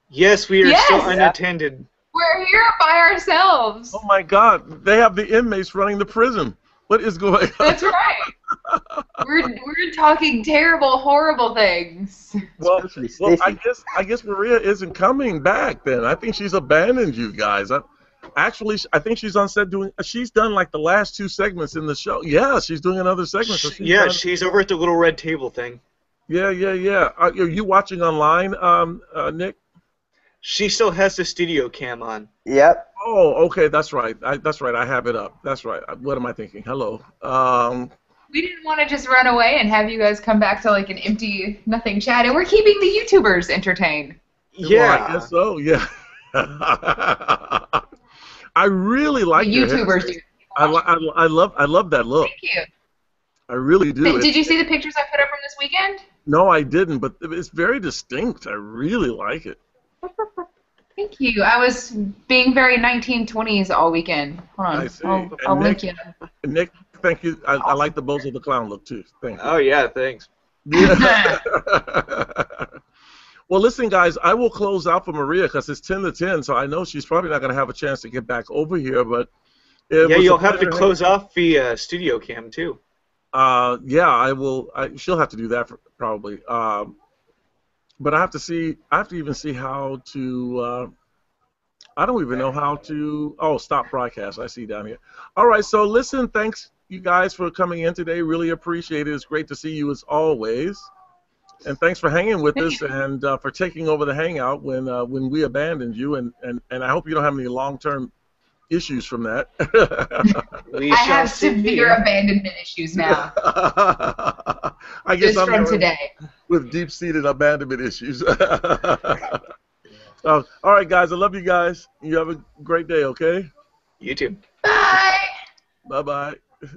Yes, we are Yes! still unattended. We're here by ourselves. Oh my God! They have the inmates running the prison. What is going on? That's right. We're we're talking terrible, horrible things. Well, well, I guess I guess Maria isn't coming back. Then I think she's abandoned you guys. I, actually, I think she's on set doing. She's done like the last two segments in the show. Yeah, she's doing another segment. So she's Yeah, done- she's over at the little red table thing. Yeah, yeah, yeah. Are, are you watching online, um, uh, Nick? She still has the studio cam on. Yep. Oh, okay, that's right. I, that's right. I have it up. That's right. What am I thinking? Hello. Um, We didn't want to just run away and have you guys come back to like an empty, nothing chat, and we're keeping the YouTubers entertained. Well, I guess so. Yeah. I really like the YouTubers hairstyle. I, I, I love I love that look. Thank you. I really do. Did, did you see the pictures I put up from this weekend? No, I didn't, but it's very distinct. I really like it. Thank you. I was being very 1920s all weekend. Hold on. I see. I'll, I'll Nick- link you. Nick, thank you. I, I like the Bozo the Clown look too. Thank you. Oh yeah, thanks. Yeah. well, listen, guys, I will close out for Maria because it's ten to ten, so I know she's probably not going to have a chance to get back over here. But yeah, you'll have to close off via uh, studio cam too. Uh, yeah, I will. I, she'll have to do that for, probably. Um, but I have to see. I have to even see how to. Uh, I don't even know how to. Oh, stop broadcast. I see down here. All right. So listen. Thanks you guys for coming in today. Really appreciate it. It's great to see you as always. And thanks for hanging with us and uh, for taking over the hangout when uh, when we abandoned you. And, and, and I hope you don't have any long term issues from that. We I shall have see. severe abandonment issues now. I guess just I'm from today. with deep-seated abandonment issues. so, um, all right, guys. I love you guys. You have a great day. Okay. You too. Bye. Bye bye.